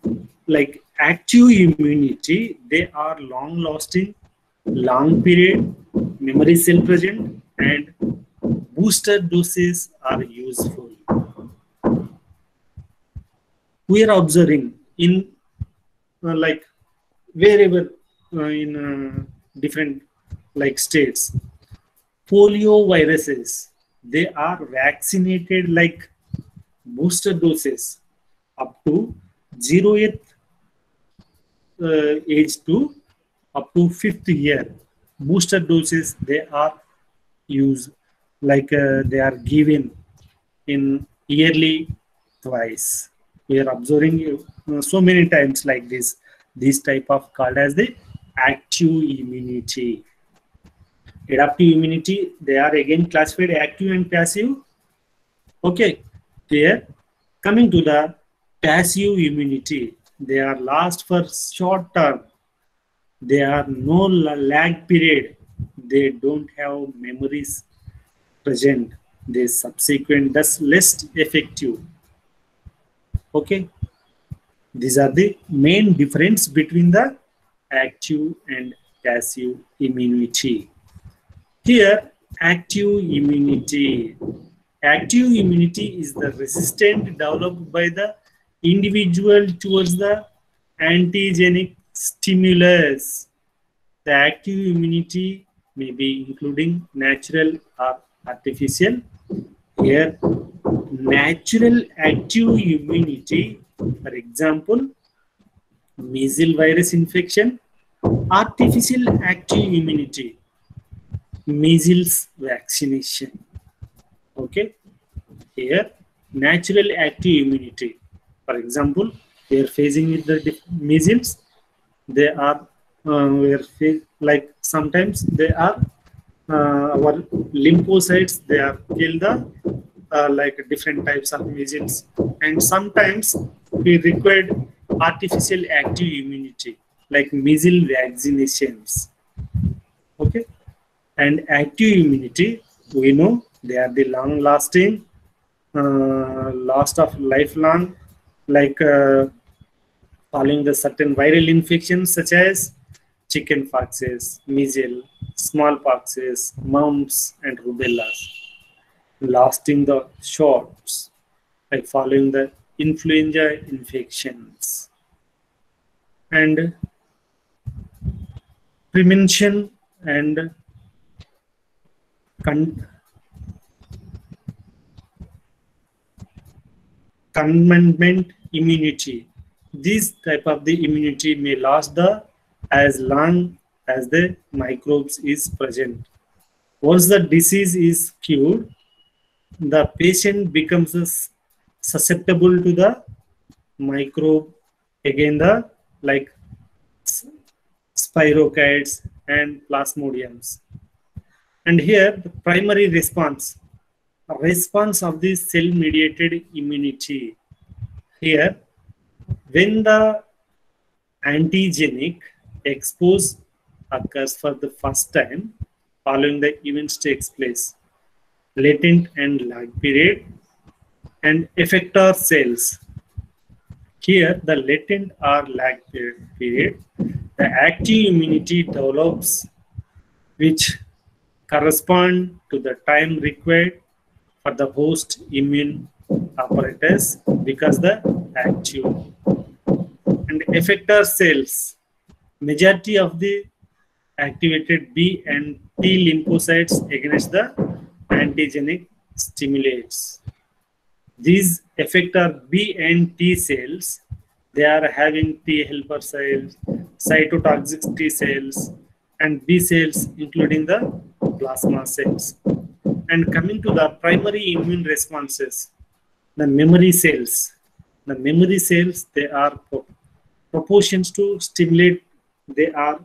like active immunity they are long lasting long period memory cell present and booster doses are useful we are observing in uh, like wherever uh, in uh, different like states polio viruses they are vaccinated like booster doses up to 0th uh, age to up to fifth year. Booster doses they are used like uh, they are given in yearly twice we are observing uh, so many times like this. This type of called as the active immunity. Adaptive immunity they are again classified active and passive. Okay there coming to the passive immunity. They are last for short term. They are no lag period. They don't have memories present. They subsequent thus less effective okay. These are the main difference between the active and passive immunity. Here active immunity. Active immunity is the resistant developed by the individual towards the antigenic stimulus. The active immunity may be including natural or artificial here natural active immunity for example measles virus infection artificial active immunity measles vaccination. Okay? Here natural active immunity. For example they are facing with the measles. They are uh, we are like sometimes they are our lymphocytes they are kill the uh, like different types of measles and sometimes we required artificial active immunity like measles vaccinations. Okay? And active immunity we know they are the long lasting uh, last of lifelong like uh, following the certain viral infections such as chicken poxes measles smallpoxes mumps and rubella lasting the shorts like following the influenza infections. And prevention and con- confinement immunity. This type of the immunity may last the as long as the microbes is present once the disease is cured the patient becomes susceptible to the microbe again the like spirochetes, and plasmodiums. And here, the primary response, response of the cell-mediated immunity. Here, when the antigenic expose occurs for the first time following the events takes place, latent and lag period, and effector cells. Here, the latent or lag period, the active immunity develops, which correspond to the time required for the host immune apparatus because the active. And effector cells majority of the activated B and T lymphocytes against the antigenic stimulates. These effector B and T cells, they are having T helper cells, cytotoxic T cells, and B cells, including the plasma cells. And coming to the primary immune responses, the memory cells. The memory cells, they are proportions to stimulate, they are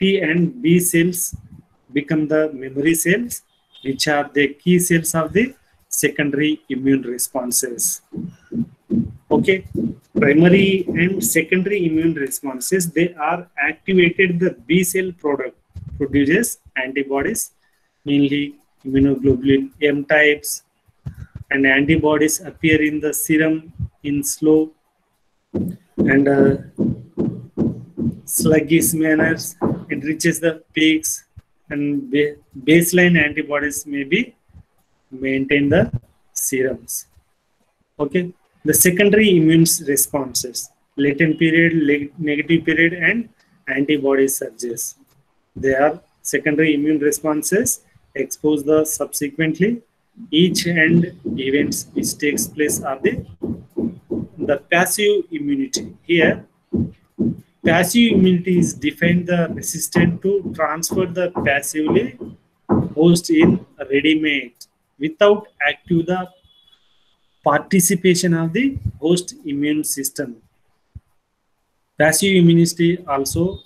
T and B cells become the memory cells, which are the key cells of the secondary immune responses. Okay, primary and secondary immune responses, they are activated the B cell product produces antibodies, mainly immunoglobulin M types, and antibodies appear in the serum in slow and uh, sluggish manners. It reaches the peaks, and ba- baseline antibodies may be maintain the serums. Okay, the secondary immune responses, latent period, negative period, and antibody surges. They are secondary immune responses expose the subsequently each end events which takes place are the the passive immunity here passive immunity is defined the resistant to transfer the passively host in ready-made without active the participation of the host immune system. Passive immunity also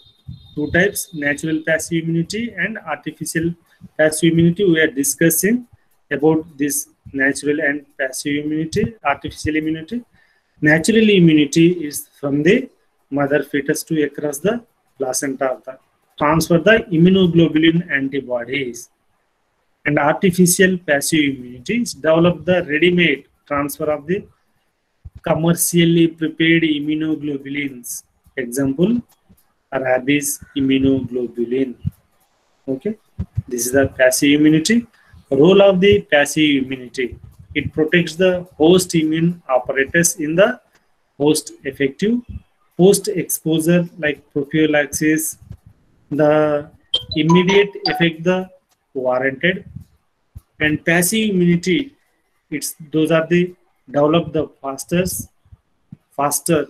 two types natural passive immunity and artificial passive immunity. We are discussing about this natural and passive immunity artificial immunity. Natural immunity is from the mother fetus to across the placenta transfer the immunoglobulin antibodies. And artificial passive immunity develop the ready-made transfer of the commercially prepared immunoglobulins. Example rabies immunoglobulin. Okay? This is the passive immunity. Role of the passive immunity. It protects the host immune apparatus in the host effective post exposure like prophylaxis the immediate effect the warranted. And passive immunity it's those are the develop the fastest faster.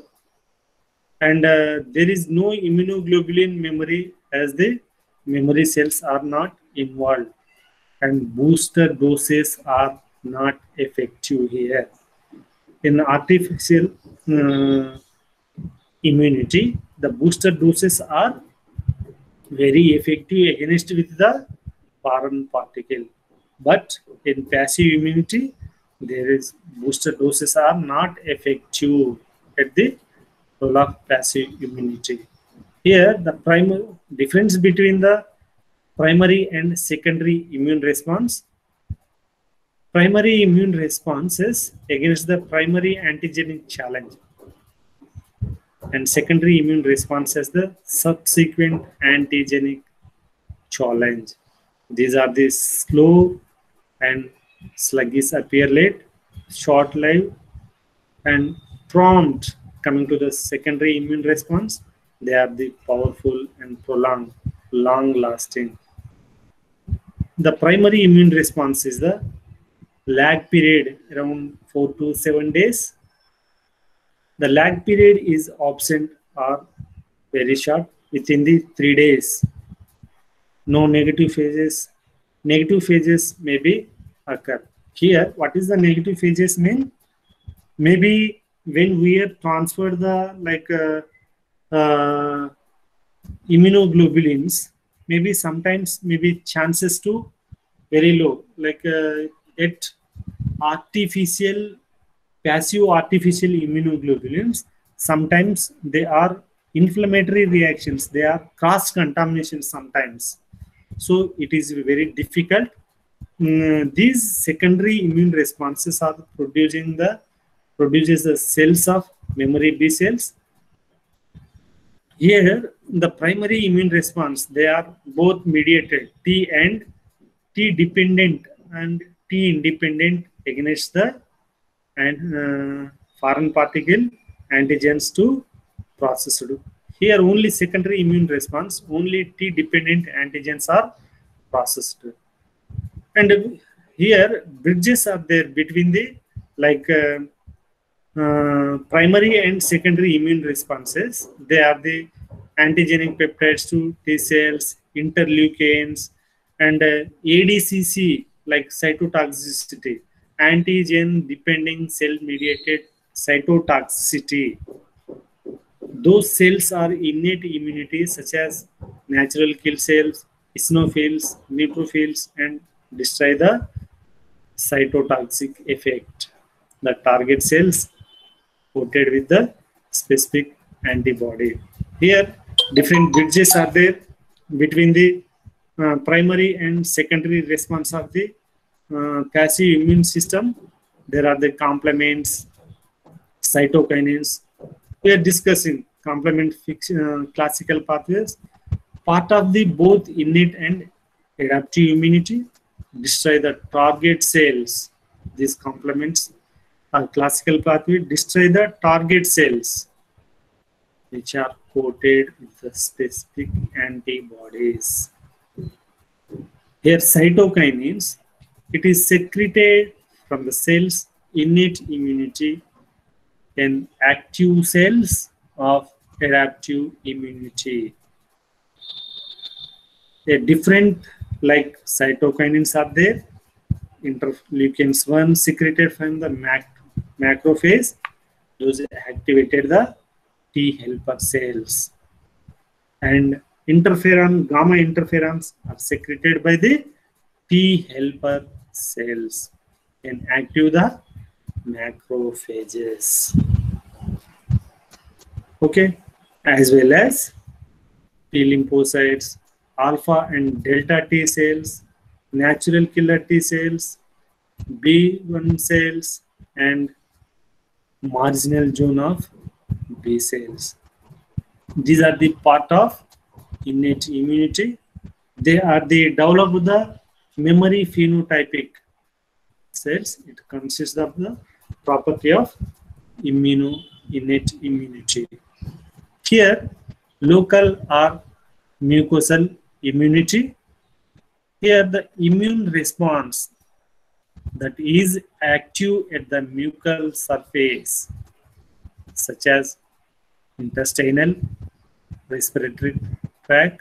And uh, there is no immunoglobulin memory as the memory cells are not involved. And booster doses are not effective here. In artificial uh, immunity the booster doses are very effective against with the foreign particle. But in passive immunity there is booster doses are not effective at the role of passive immunity. Here the primary difference between the primary and secondary immune response. Primary immune response is against the primary antigenic challenge and secondary immune response as the subsequent antigenic challenge. These are the slow and sluggish appear late short lived and prompt coming to the secondary immune response. They are the powerful and prolonged long lasting the primary immune response is the lag period around 4 to 7 days the lag period is absent or very short within the 3 days. No negative phases. Negative phases may be occur. Here what is the negative phases mean? Maybe when we have transferred the like uh, uh, immunoglobulins maybe sometimes maybe chances to very low like uh, at artificial passive artificial immunoglobulins sometimes they are inflammatory reactions they are cross contamination sometimes. So it is very difficult. Mm, these secondary immune responses are producing the produces the cells of memory b cells. Here the primary immune response they are both mediated. T and t dependent and t independent against the and uh, foreign particle antigens to processed here only secondary immune response only t dependent antigens are processed. And here bridges are there between the like uh, uh, primary and secondary immune responses. They are the antigenic peptides to t cells interleukins and uh, adcc like cytotoxicity antigen depending cell mediated cytotoxicity those cells are innate immunity such as natural kill cells eosinophils neutrophils and destroy the cytotoxic effect. The target cells coated with the specific antibody. Here, different bridges are there between the uh, primary and secondary response of the passive immune system. There are the complements, cytokines. We are discussing complement uh, classical pathways. Part of the both innate and adaptive immunity destroy the target cells. These complements are classical pathway, destroy the target cells, which are coated with the specific antibodies. Here, cytokines, it is secreted from the cell's innate immunity and active cells of adaptive immunity. A different like cytokines are there, interleukins 1 secreted from the mac macrophage, those activated the T helper cells. And interferon, gamma interferons are secreted by the T helper cells and active the macrophages. Okay, as well as T lymphocytes, alpha and delta T cells, natural killer T cells, B1 cells, and marginal zone of B cells. These are the part of innate immunity. They are the develop the memory phenotypic cells. It consists of the property of immuno innate immunity. Here, local or mucosal immunity. Here, the immune response that is active at the mucal surface, such as intestinal, respiratory tract,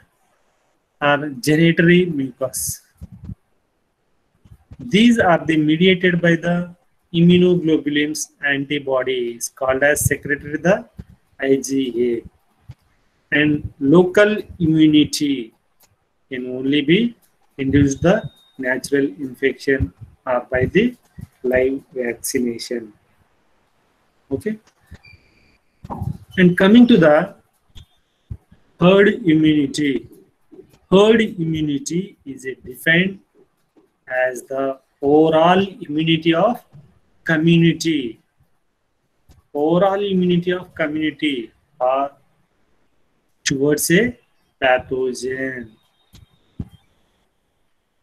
or genitoury mucus. These are the mediated by the immunoglobulins antibodies called as secretory the IgA. And local immunity can only be induced the natural infection or by the live vaccination. Okay. And coming to the herd immunity. Herd immunity is a defined as the overall immunity of community. Overall immunity of community towards a pathogen.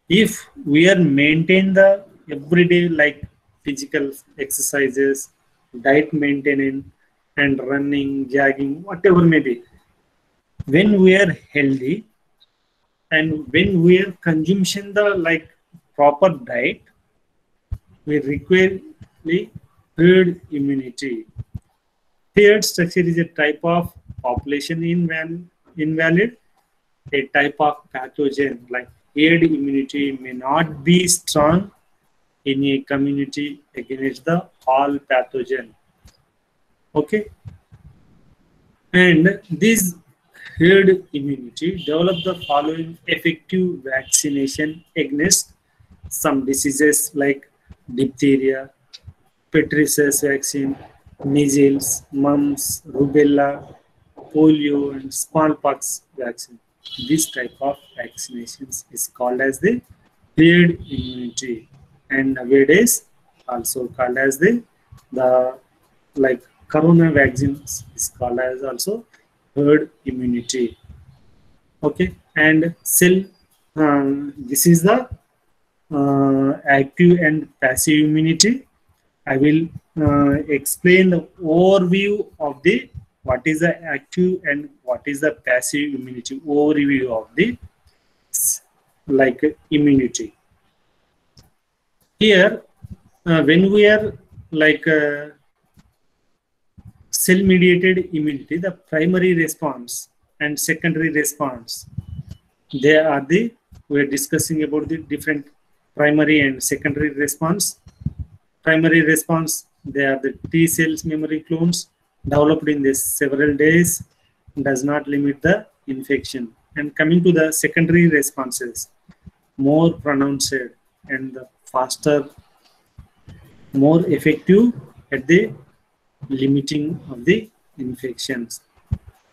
If we are maintain the everyday like physical exercises, diet maintenance, and running, jogging, whatever may be, when we are healthy and when we are consumption the like proper diet, we require the herd immunity. Herd structure is a type of population inval invalid, a type of pathogen like herd immunity may not be strong in a community against the all pathogen. Okay. And this herd immunity, develop the following effective vaccination against some diseases like diphtheria, pertussis vaccine, measles, mumps, rubella, polio, and smallpox vaccine. This type of vaccinations is called as the herd immunity, and nowadays also called as the the like corona vaccines is called as also herd immunity. Okay, and cell. Um, this is the uh, active and passive immunity. I will uh, explain the overview of the what is the active and what is the passive immunity overview of the like immunity. Here, uh, when we are like uh, cell mediated immunity, the primary response and secondary response, they are the we are discussing about the different primary and secondary response. Primary response, they are the T cells memory clones developed in this several days, does not limit the infection. And coming to the secondary responses, more pronounced and the faster, more effective at the limiting of the infections.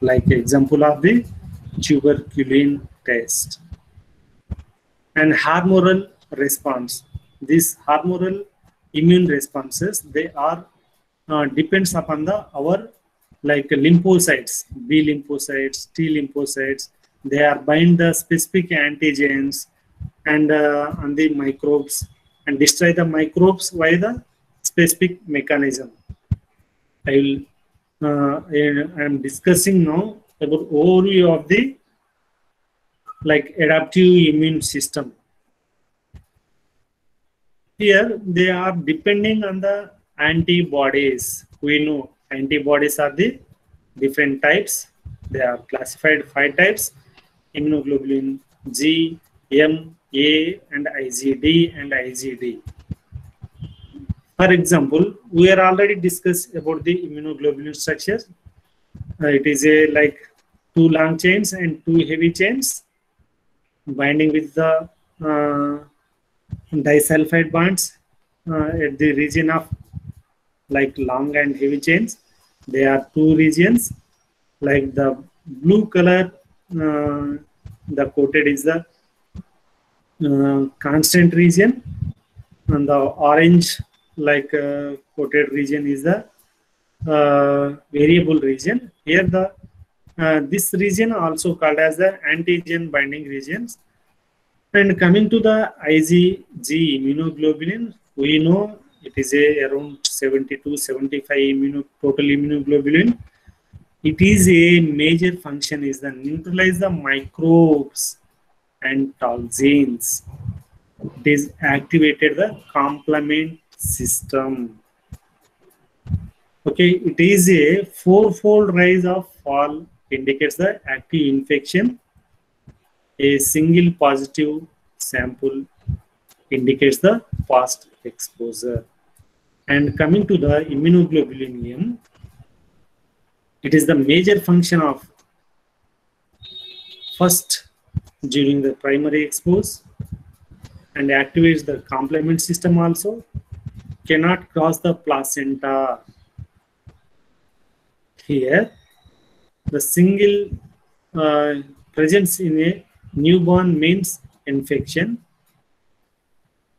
Like example of the tuberculin test and humoral response. These humoral immune responses they are uh, depends upon the our like lymphocytes, B lymphocytes, T lymphocytes. They are bind the specific antigens and uh, on the microbes and destroy the microbes via the specific mechanism. I will uh, I am discussing now about overview of the like adaptive immune system. Here they are depending on the antibodies. We know antibodies are the different types. They are classified five types: immunoglobulin G, M, A, and IgD and IgD. For example, we are already discussed about the immunoglobulin structure. Uh, it is a like two long chains and two heavy chains binding with the uh, disulfide bonds uh, at the region of like long and heavy chains. There are two regions. Like the blue color uh, the coated is the uh, constant region. And the orange like uh, coated region is the uh, variable region. Here the uh, this region also called as the antigen binding regions and coming to the igg immunoglobulin we know it is a around 72 75 immuno, total immunoglobulin. It is a major function is the neutralize the microbes and toxins it is activated the complement system. Okay it is a fourfold rise of fall indicates the active infection a single positive sample indicates the past exposure. And coming to the immunoglobulin M, it is the major function of first during the primary expose and activates the complement system also. Cannot cross the placenta. Here the single uh, presence in a newborn means infection.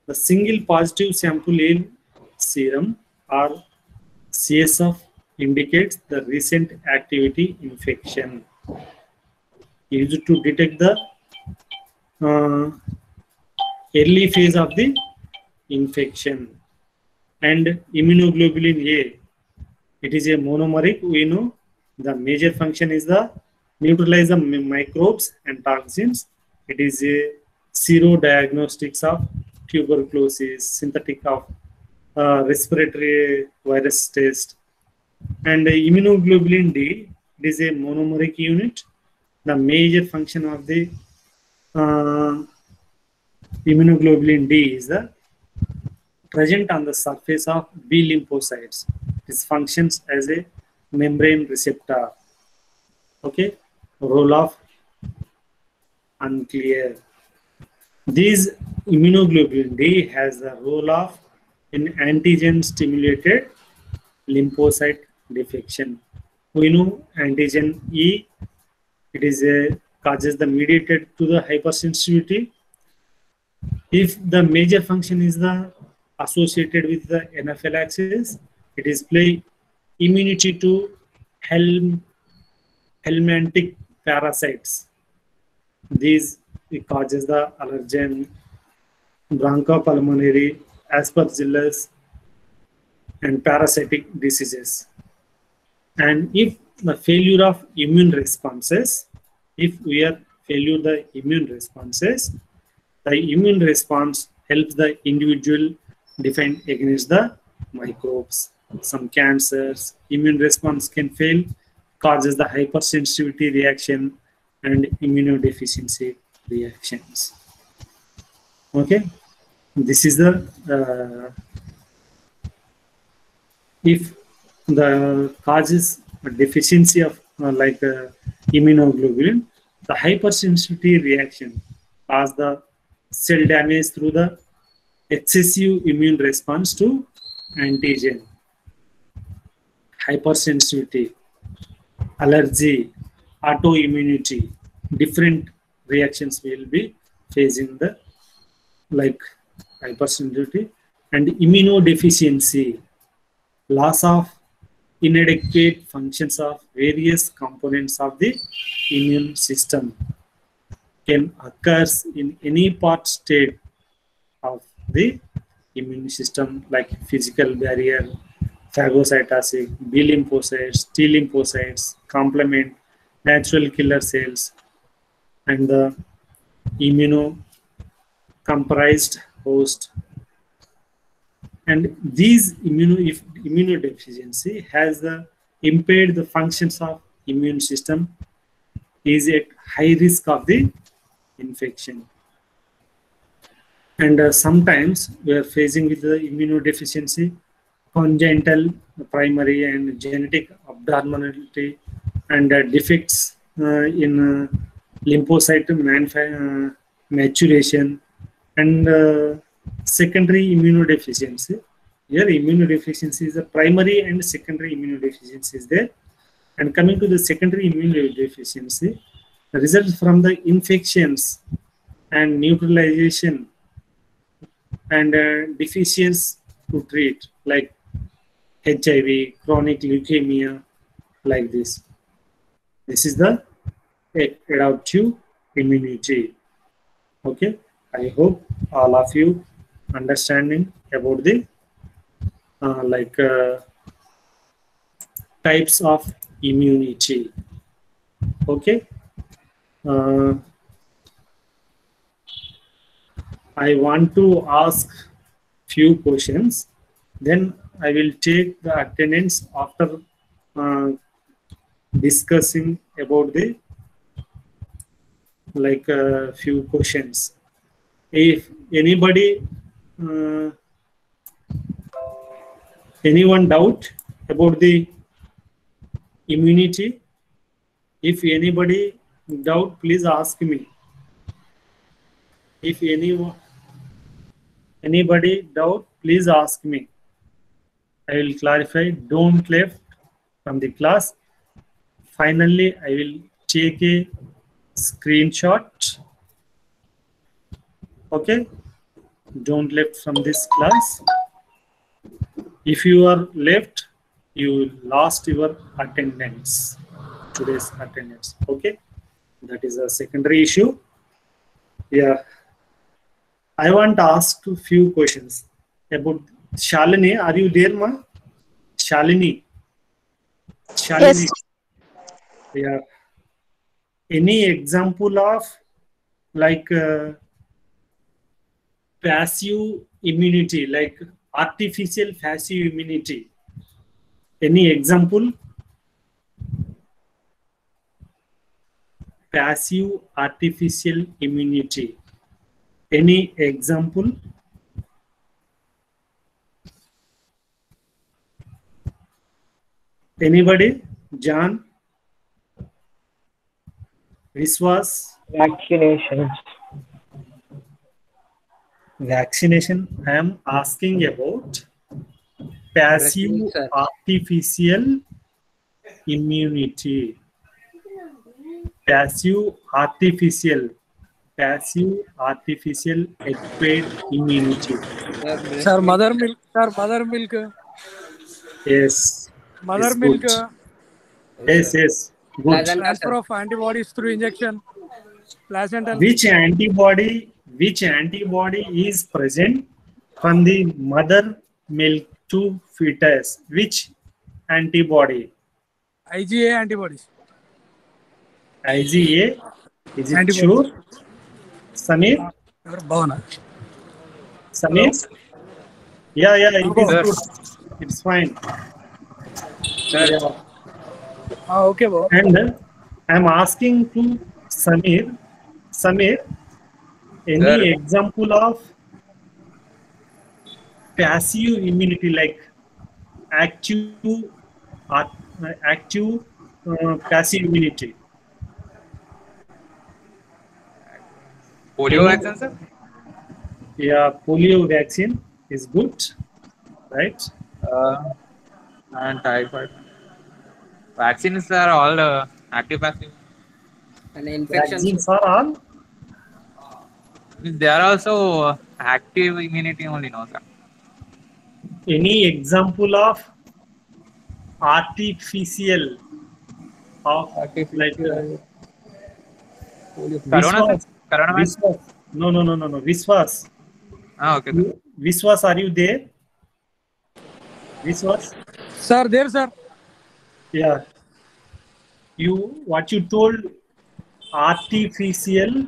The single positive sample in serum or CSF indicates the recent activity infection. Used to detect the uh, early phase of the infection. And immunoglobulin A it is a monomeric we know. The major function is the neutralize the microbes and toxins it is a zero diagnostics of tuberculosis synthetic of uh, respiratory virus test and uh, immunoglobulin D it is a monomeric unit the major function of the uh, immunoglobulin D is the present on the surface of B lymphocytes. It functions as a membrane receptor. Okay, role of unclear. These immunoglobulin D has the role of in antigen stimulated lymphocyte defection. We know antigen E, it is a causes the mediated to the hypersensitivity. If the major function is the associated with the anaphylaxis, it is play immunity to helm, helminthic parasites. These causes the allergen, bronchopulmonary, aspergillus, and parasitic diseases. And if the failure of immune responses, if we are failure the immune responses, the immune response helps the individual defend against the microbes. Some cancers, immune response can fail, causes the hypersensitivity reaction and immunodeficiency reactions. Okay, this is the uh, if the causes a deficiency of uh, like uh, immunoglobulin, the hypersensitivity reaction cause the cell damage through the excessive immune response to antigen, hypersensitivity, allergy, autoimmunity, different reactions will be facing the like hypersensitivity and immunodeficiency, loss of inadequate functions of various components of the immune system can occurs in any part state of the immune system like physical barrier, phagocytosis, B lymphocytes, T lymphocytes, complement, natural killer cells, and the immunocompromised host. And these immuno, if immunodeficiency has the impaired the functions of immune system is at high risk of the infection. And uh, sometimes we are facing with the immunodeficiency, congenital, primary, and genetic abnormality, and uh, defects uh, in uh, lymphocyte uh, maturation, and uh, secondary immunodeficiency. Here, immunodeficiency is a primary and secondary immunodeficiency is there. And coming to the secondary immunodeficiency, results from the infections and neutralization and uh, deficiency to treat like HIV, chronic leukemia, like this. This is the adaptive immunity. Okay, I hope all of you understanding about the uh, like uh, types of immunity. Okay. Uh, I want to ask few questions. Then I will take the attendance after uh, discussing about the like a few questions. If anybody, uh, anyone doubt about the immunity? If anybody doubt, please ask me. If anyone, anybody doubt, please ask me. I will clarify. Don't left from the class. Finally, I will take a screenshot. Okay. Don't left from this class. If you are left, you lost your attendance, today's attendance. Okay. That is a secondary issue. Yeah. I want to ask a few questions about Shalini. Are you there, ma? Shalini. Shalini. Yes. Yeah. Any example of like uh, passive immunity, like artificial passive immunity? Any example? Passive artificial immunity. Any example? Anybody? John? Viswas, Vaccinations. vaccination. I am asking about passive Vaccine, artificial immunity. Passive artificial, passive artificial acquired immunity. Sir, mother milk. Sir, mother milk. Yes. mother milk good. yes yes good transfer of antibodies through injection placental which antibody which antibody is present from the mother milk to fetus which antibody iga antibodies iga is it antibodies. true samir bhavana samir yeah yeah it is good it's fine Yeah. Ah, okay, bro. And then I'm asking to Samir, Samir, any example of passive immunity like active, uh, active uh, passive immunity? Polio vaccine, sir? Yeah, polio vaccine is good, right? Uh, and typhoid. Vaccines are all uh, active passive. And infections. Vaccines are all They are also uh, active immunity only, no, sir. any example of artificial of like uh, Corona, Corona? Viswas. No, no, no, no, no. Viswas. Ah, okay, sir. Viswas, are you there? Viswas? Sir, there, sir. Yeah. You what you told artificial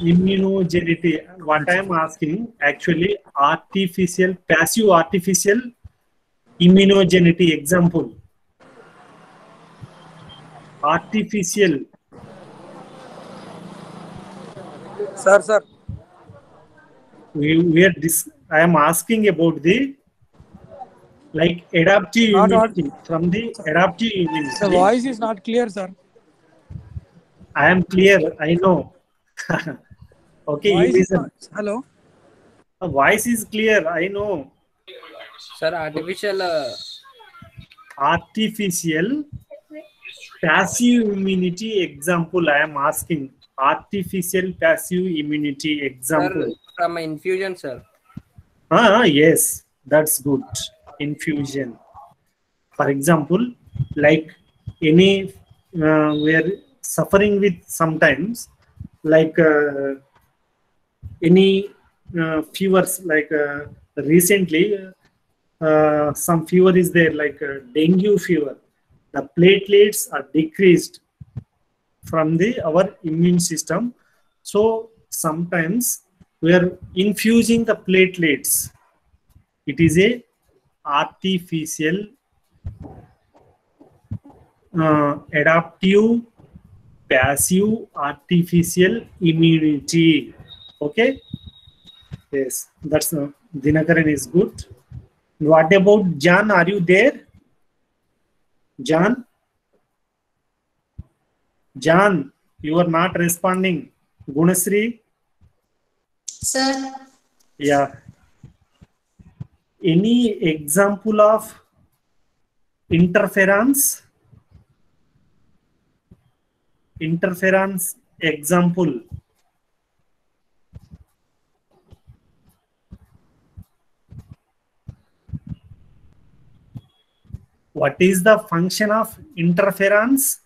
immunogenicity. one time asking actually artificial passive artificial immunogenicity example. Artificial. Sir, sir. We, we are this I am asking about the like adaptive immunity not, from the adaptive immunity. The voice is not clear, sir. I am clear, I know. [LAUGHS] okay, voice is not, hello. The voice is clear, I know. Sir, artificial. Uh... Artificial passive immunity example, I am asking. Artificial passive immunity example. Sir, from infusion, sir. Ah, yes, that's good. Infusion. For example, like any uh, we are suffering with sometimes, like uh, any uh, fevers, like uh, recently, uh, some fever is there, like uh, dengue fever. The platelets are decreased from the our immune system. So sometimes we are infusing the platelets. It is a artificial uh, adaptive passive artificial immunity. Okay. Yes, that's uh, Dinakaran is good. What about Jan? Are you there? Jan? Jan, you are not responding. Gunasri? Sir, Yeah. Any example of interferons? Interference example. What is the function of interferons?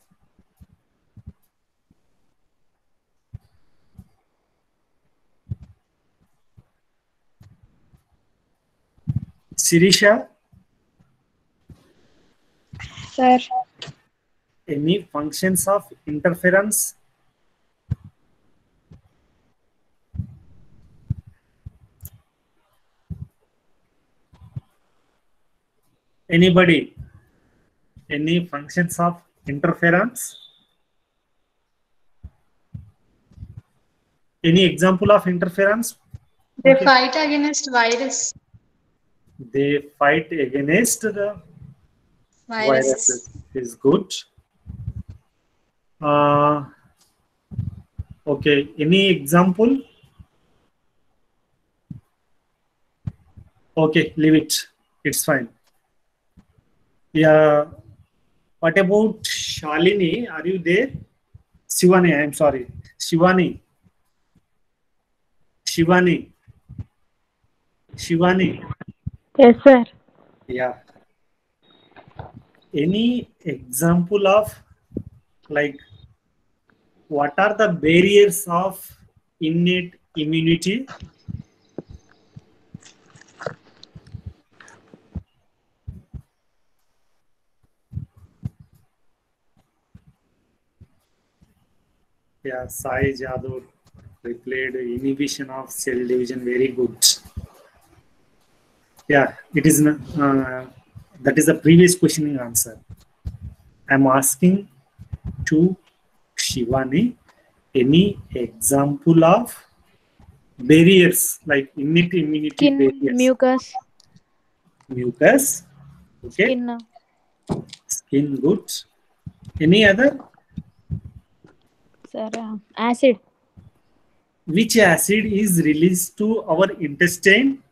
Sirisha? sir, any functions of interferons anybody any functions of interferons any example of interferons they Okay. fight against virus. They fight against the viruses is good. Uh, Okay, any example? Okay, leave it. It's fine. Yeah. What about Shalini? Are you there? Shivani, I'm sorry. Shivani. Shivani. Shivani. Yes, sir. Yeah. Any example of like what are the barriers of innate immunity? Yeah, Sai Jadhav replayed inhibition of cell division. Very good. Yeah, it is. Uh, that is the previous questioning answer. I'm asking to Shivani any example of barriers like innate immunity Skin, barriers. mucus, Mucus. Okay. skin, Skin good. Any other? sir. uh, Acid, Which acid is released to our intestine?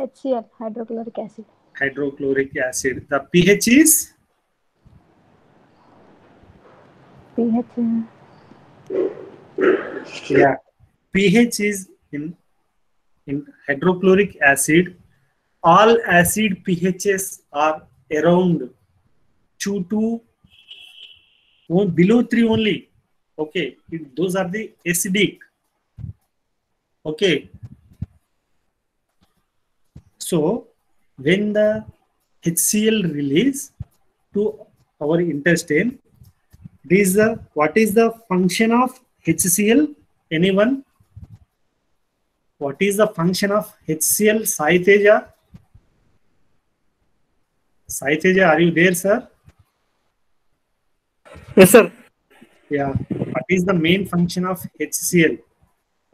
HCl, hydrochloric acid. Hydrochloric acid. The pH is pH. uh, yeah. pH is in in hydrochloric acid. All acid pHs are around two to oh, below three only. Okay, It- those are the acidic. Okay. So when the HCl release to our intestine, this is the what is the function of HCl? Anyone? What is the function of HCl? Sai Teja? Are you there, sir? Yes, sir. Yeah. What is the main function of HCl?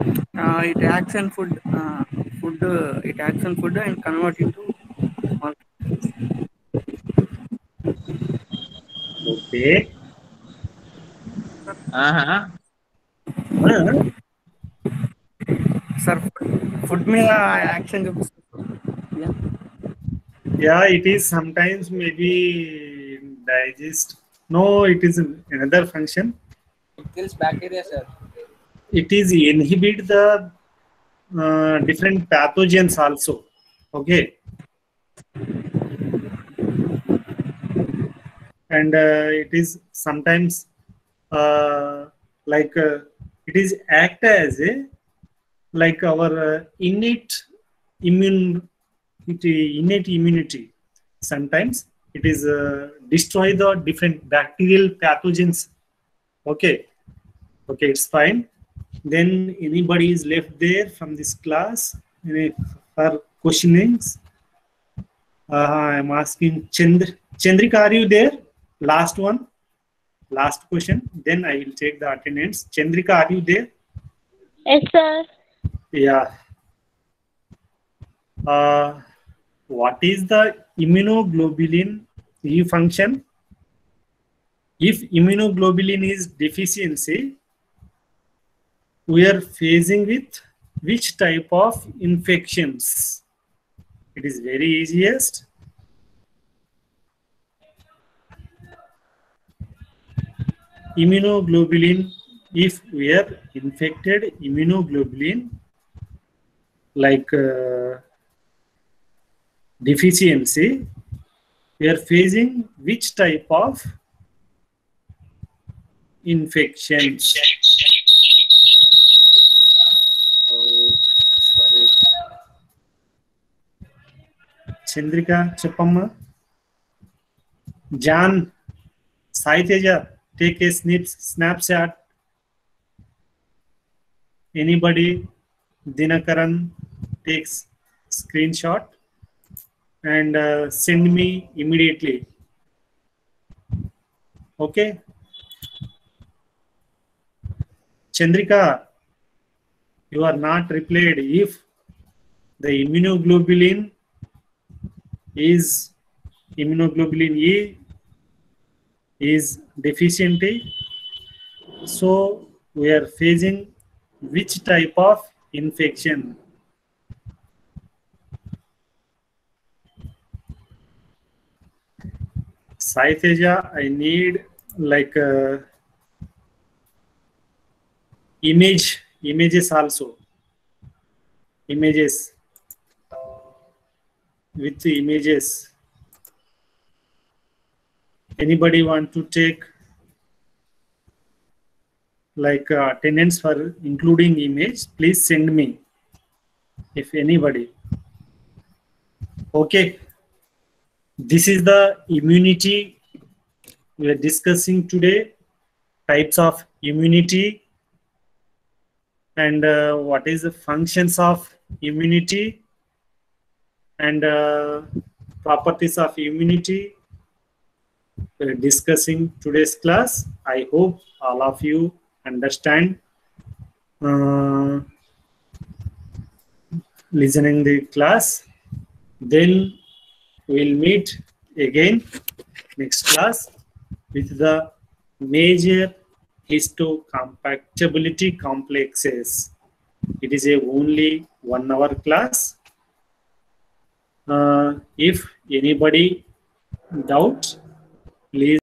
Uh, it acts on food. Uh, food, uh, it acts on food and convert into small. Okay. Uh-huh. Well, sir, food meal uh, action. Yeah. Yeah, it is sometimes maybe digest. No, it is another function. It kills bacteria, sir. It is inhibit the uh, different pathogens also. Okay. And uh, it is sometimes uh, like uh, it is act as a like our uh, innate immune innate immunity. Sometimes it is uh, destroy the different bacterial pathogens. Okay, okay, it's fine. Then anybody is left there from this class any for questionings. Uh, I'm asking Chandr Chandrika, are you there? Last one, last question. Then I will take the attendance. Chandrika, are you there? Yes, sir. Yeah. Uh, what is the immunoglobulin E function? If immunoglobulin is deficiency, we are facing with which type of infections? It is very easiest. Immunoglobulin, if we are infected immunoglobulin, like uh, deficiency, we are facing which type of infection? Chandrika చెప్పమ్మా John Sai Teja take a snip snap shot anybody Dinakaran takes screenshot and uh, send me immediately. Okay. Chandrika, you are not replied. If the immunoglobulin is immunoglobulin E is deficiency, so we are facing which type of infection? Saiteja, I need like uh, image images also. Images with the images. Anybody want to take like uh, attendance for including image please send me if anybody. Okay. This is the immunity we are discussing today. Types of immunity and uh, what is the functions of immunity and uh, properties of immunity we're discussing today's class i hope all of you understand uh, listening the class then we'll meet again next class with the major histocompatibility complexes. It is a only one hour class. Uh, if anybody doubts please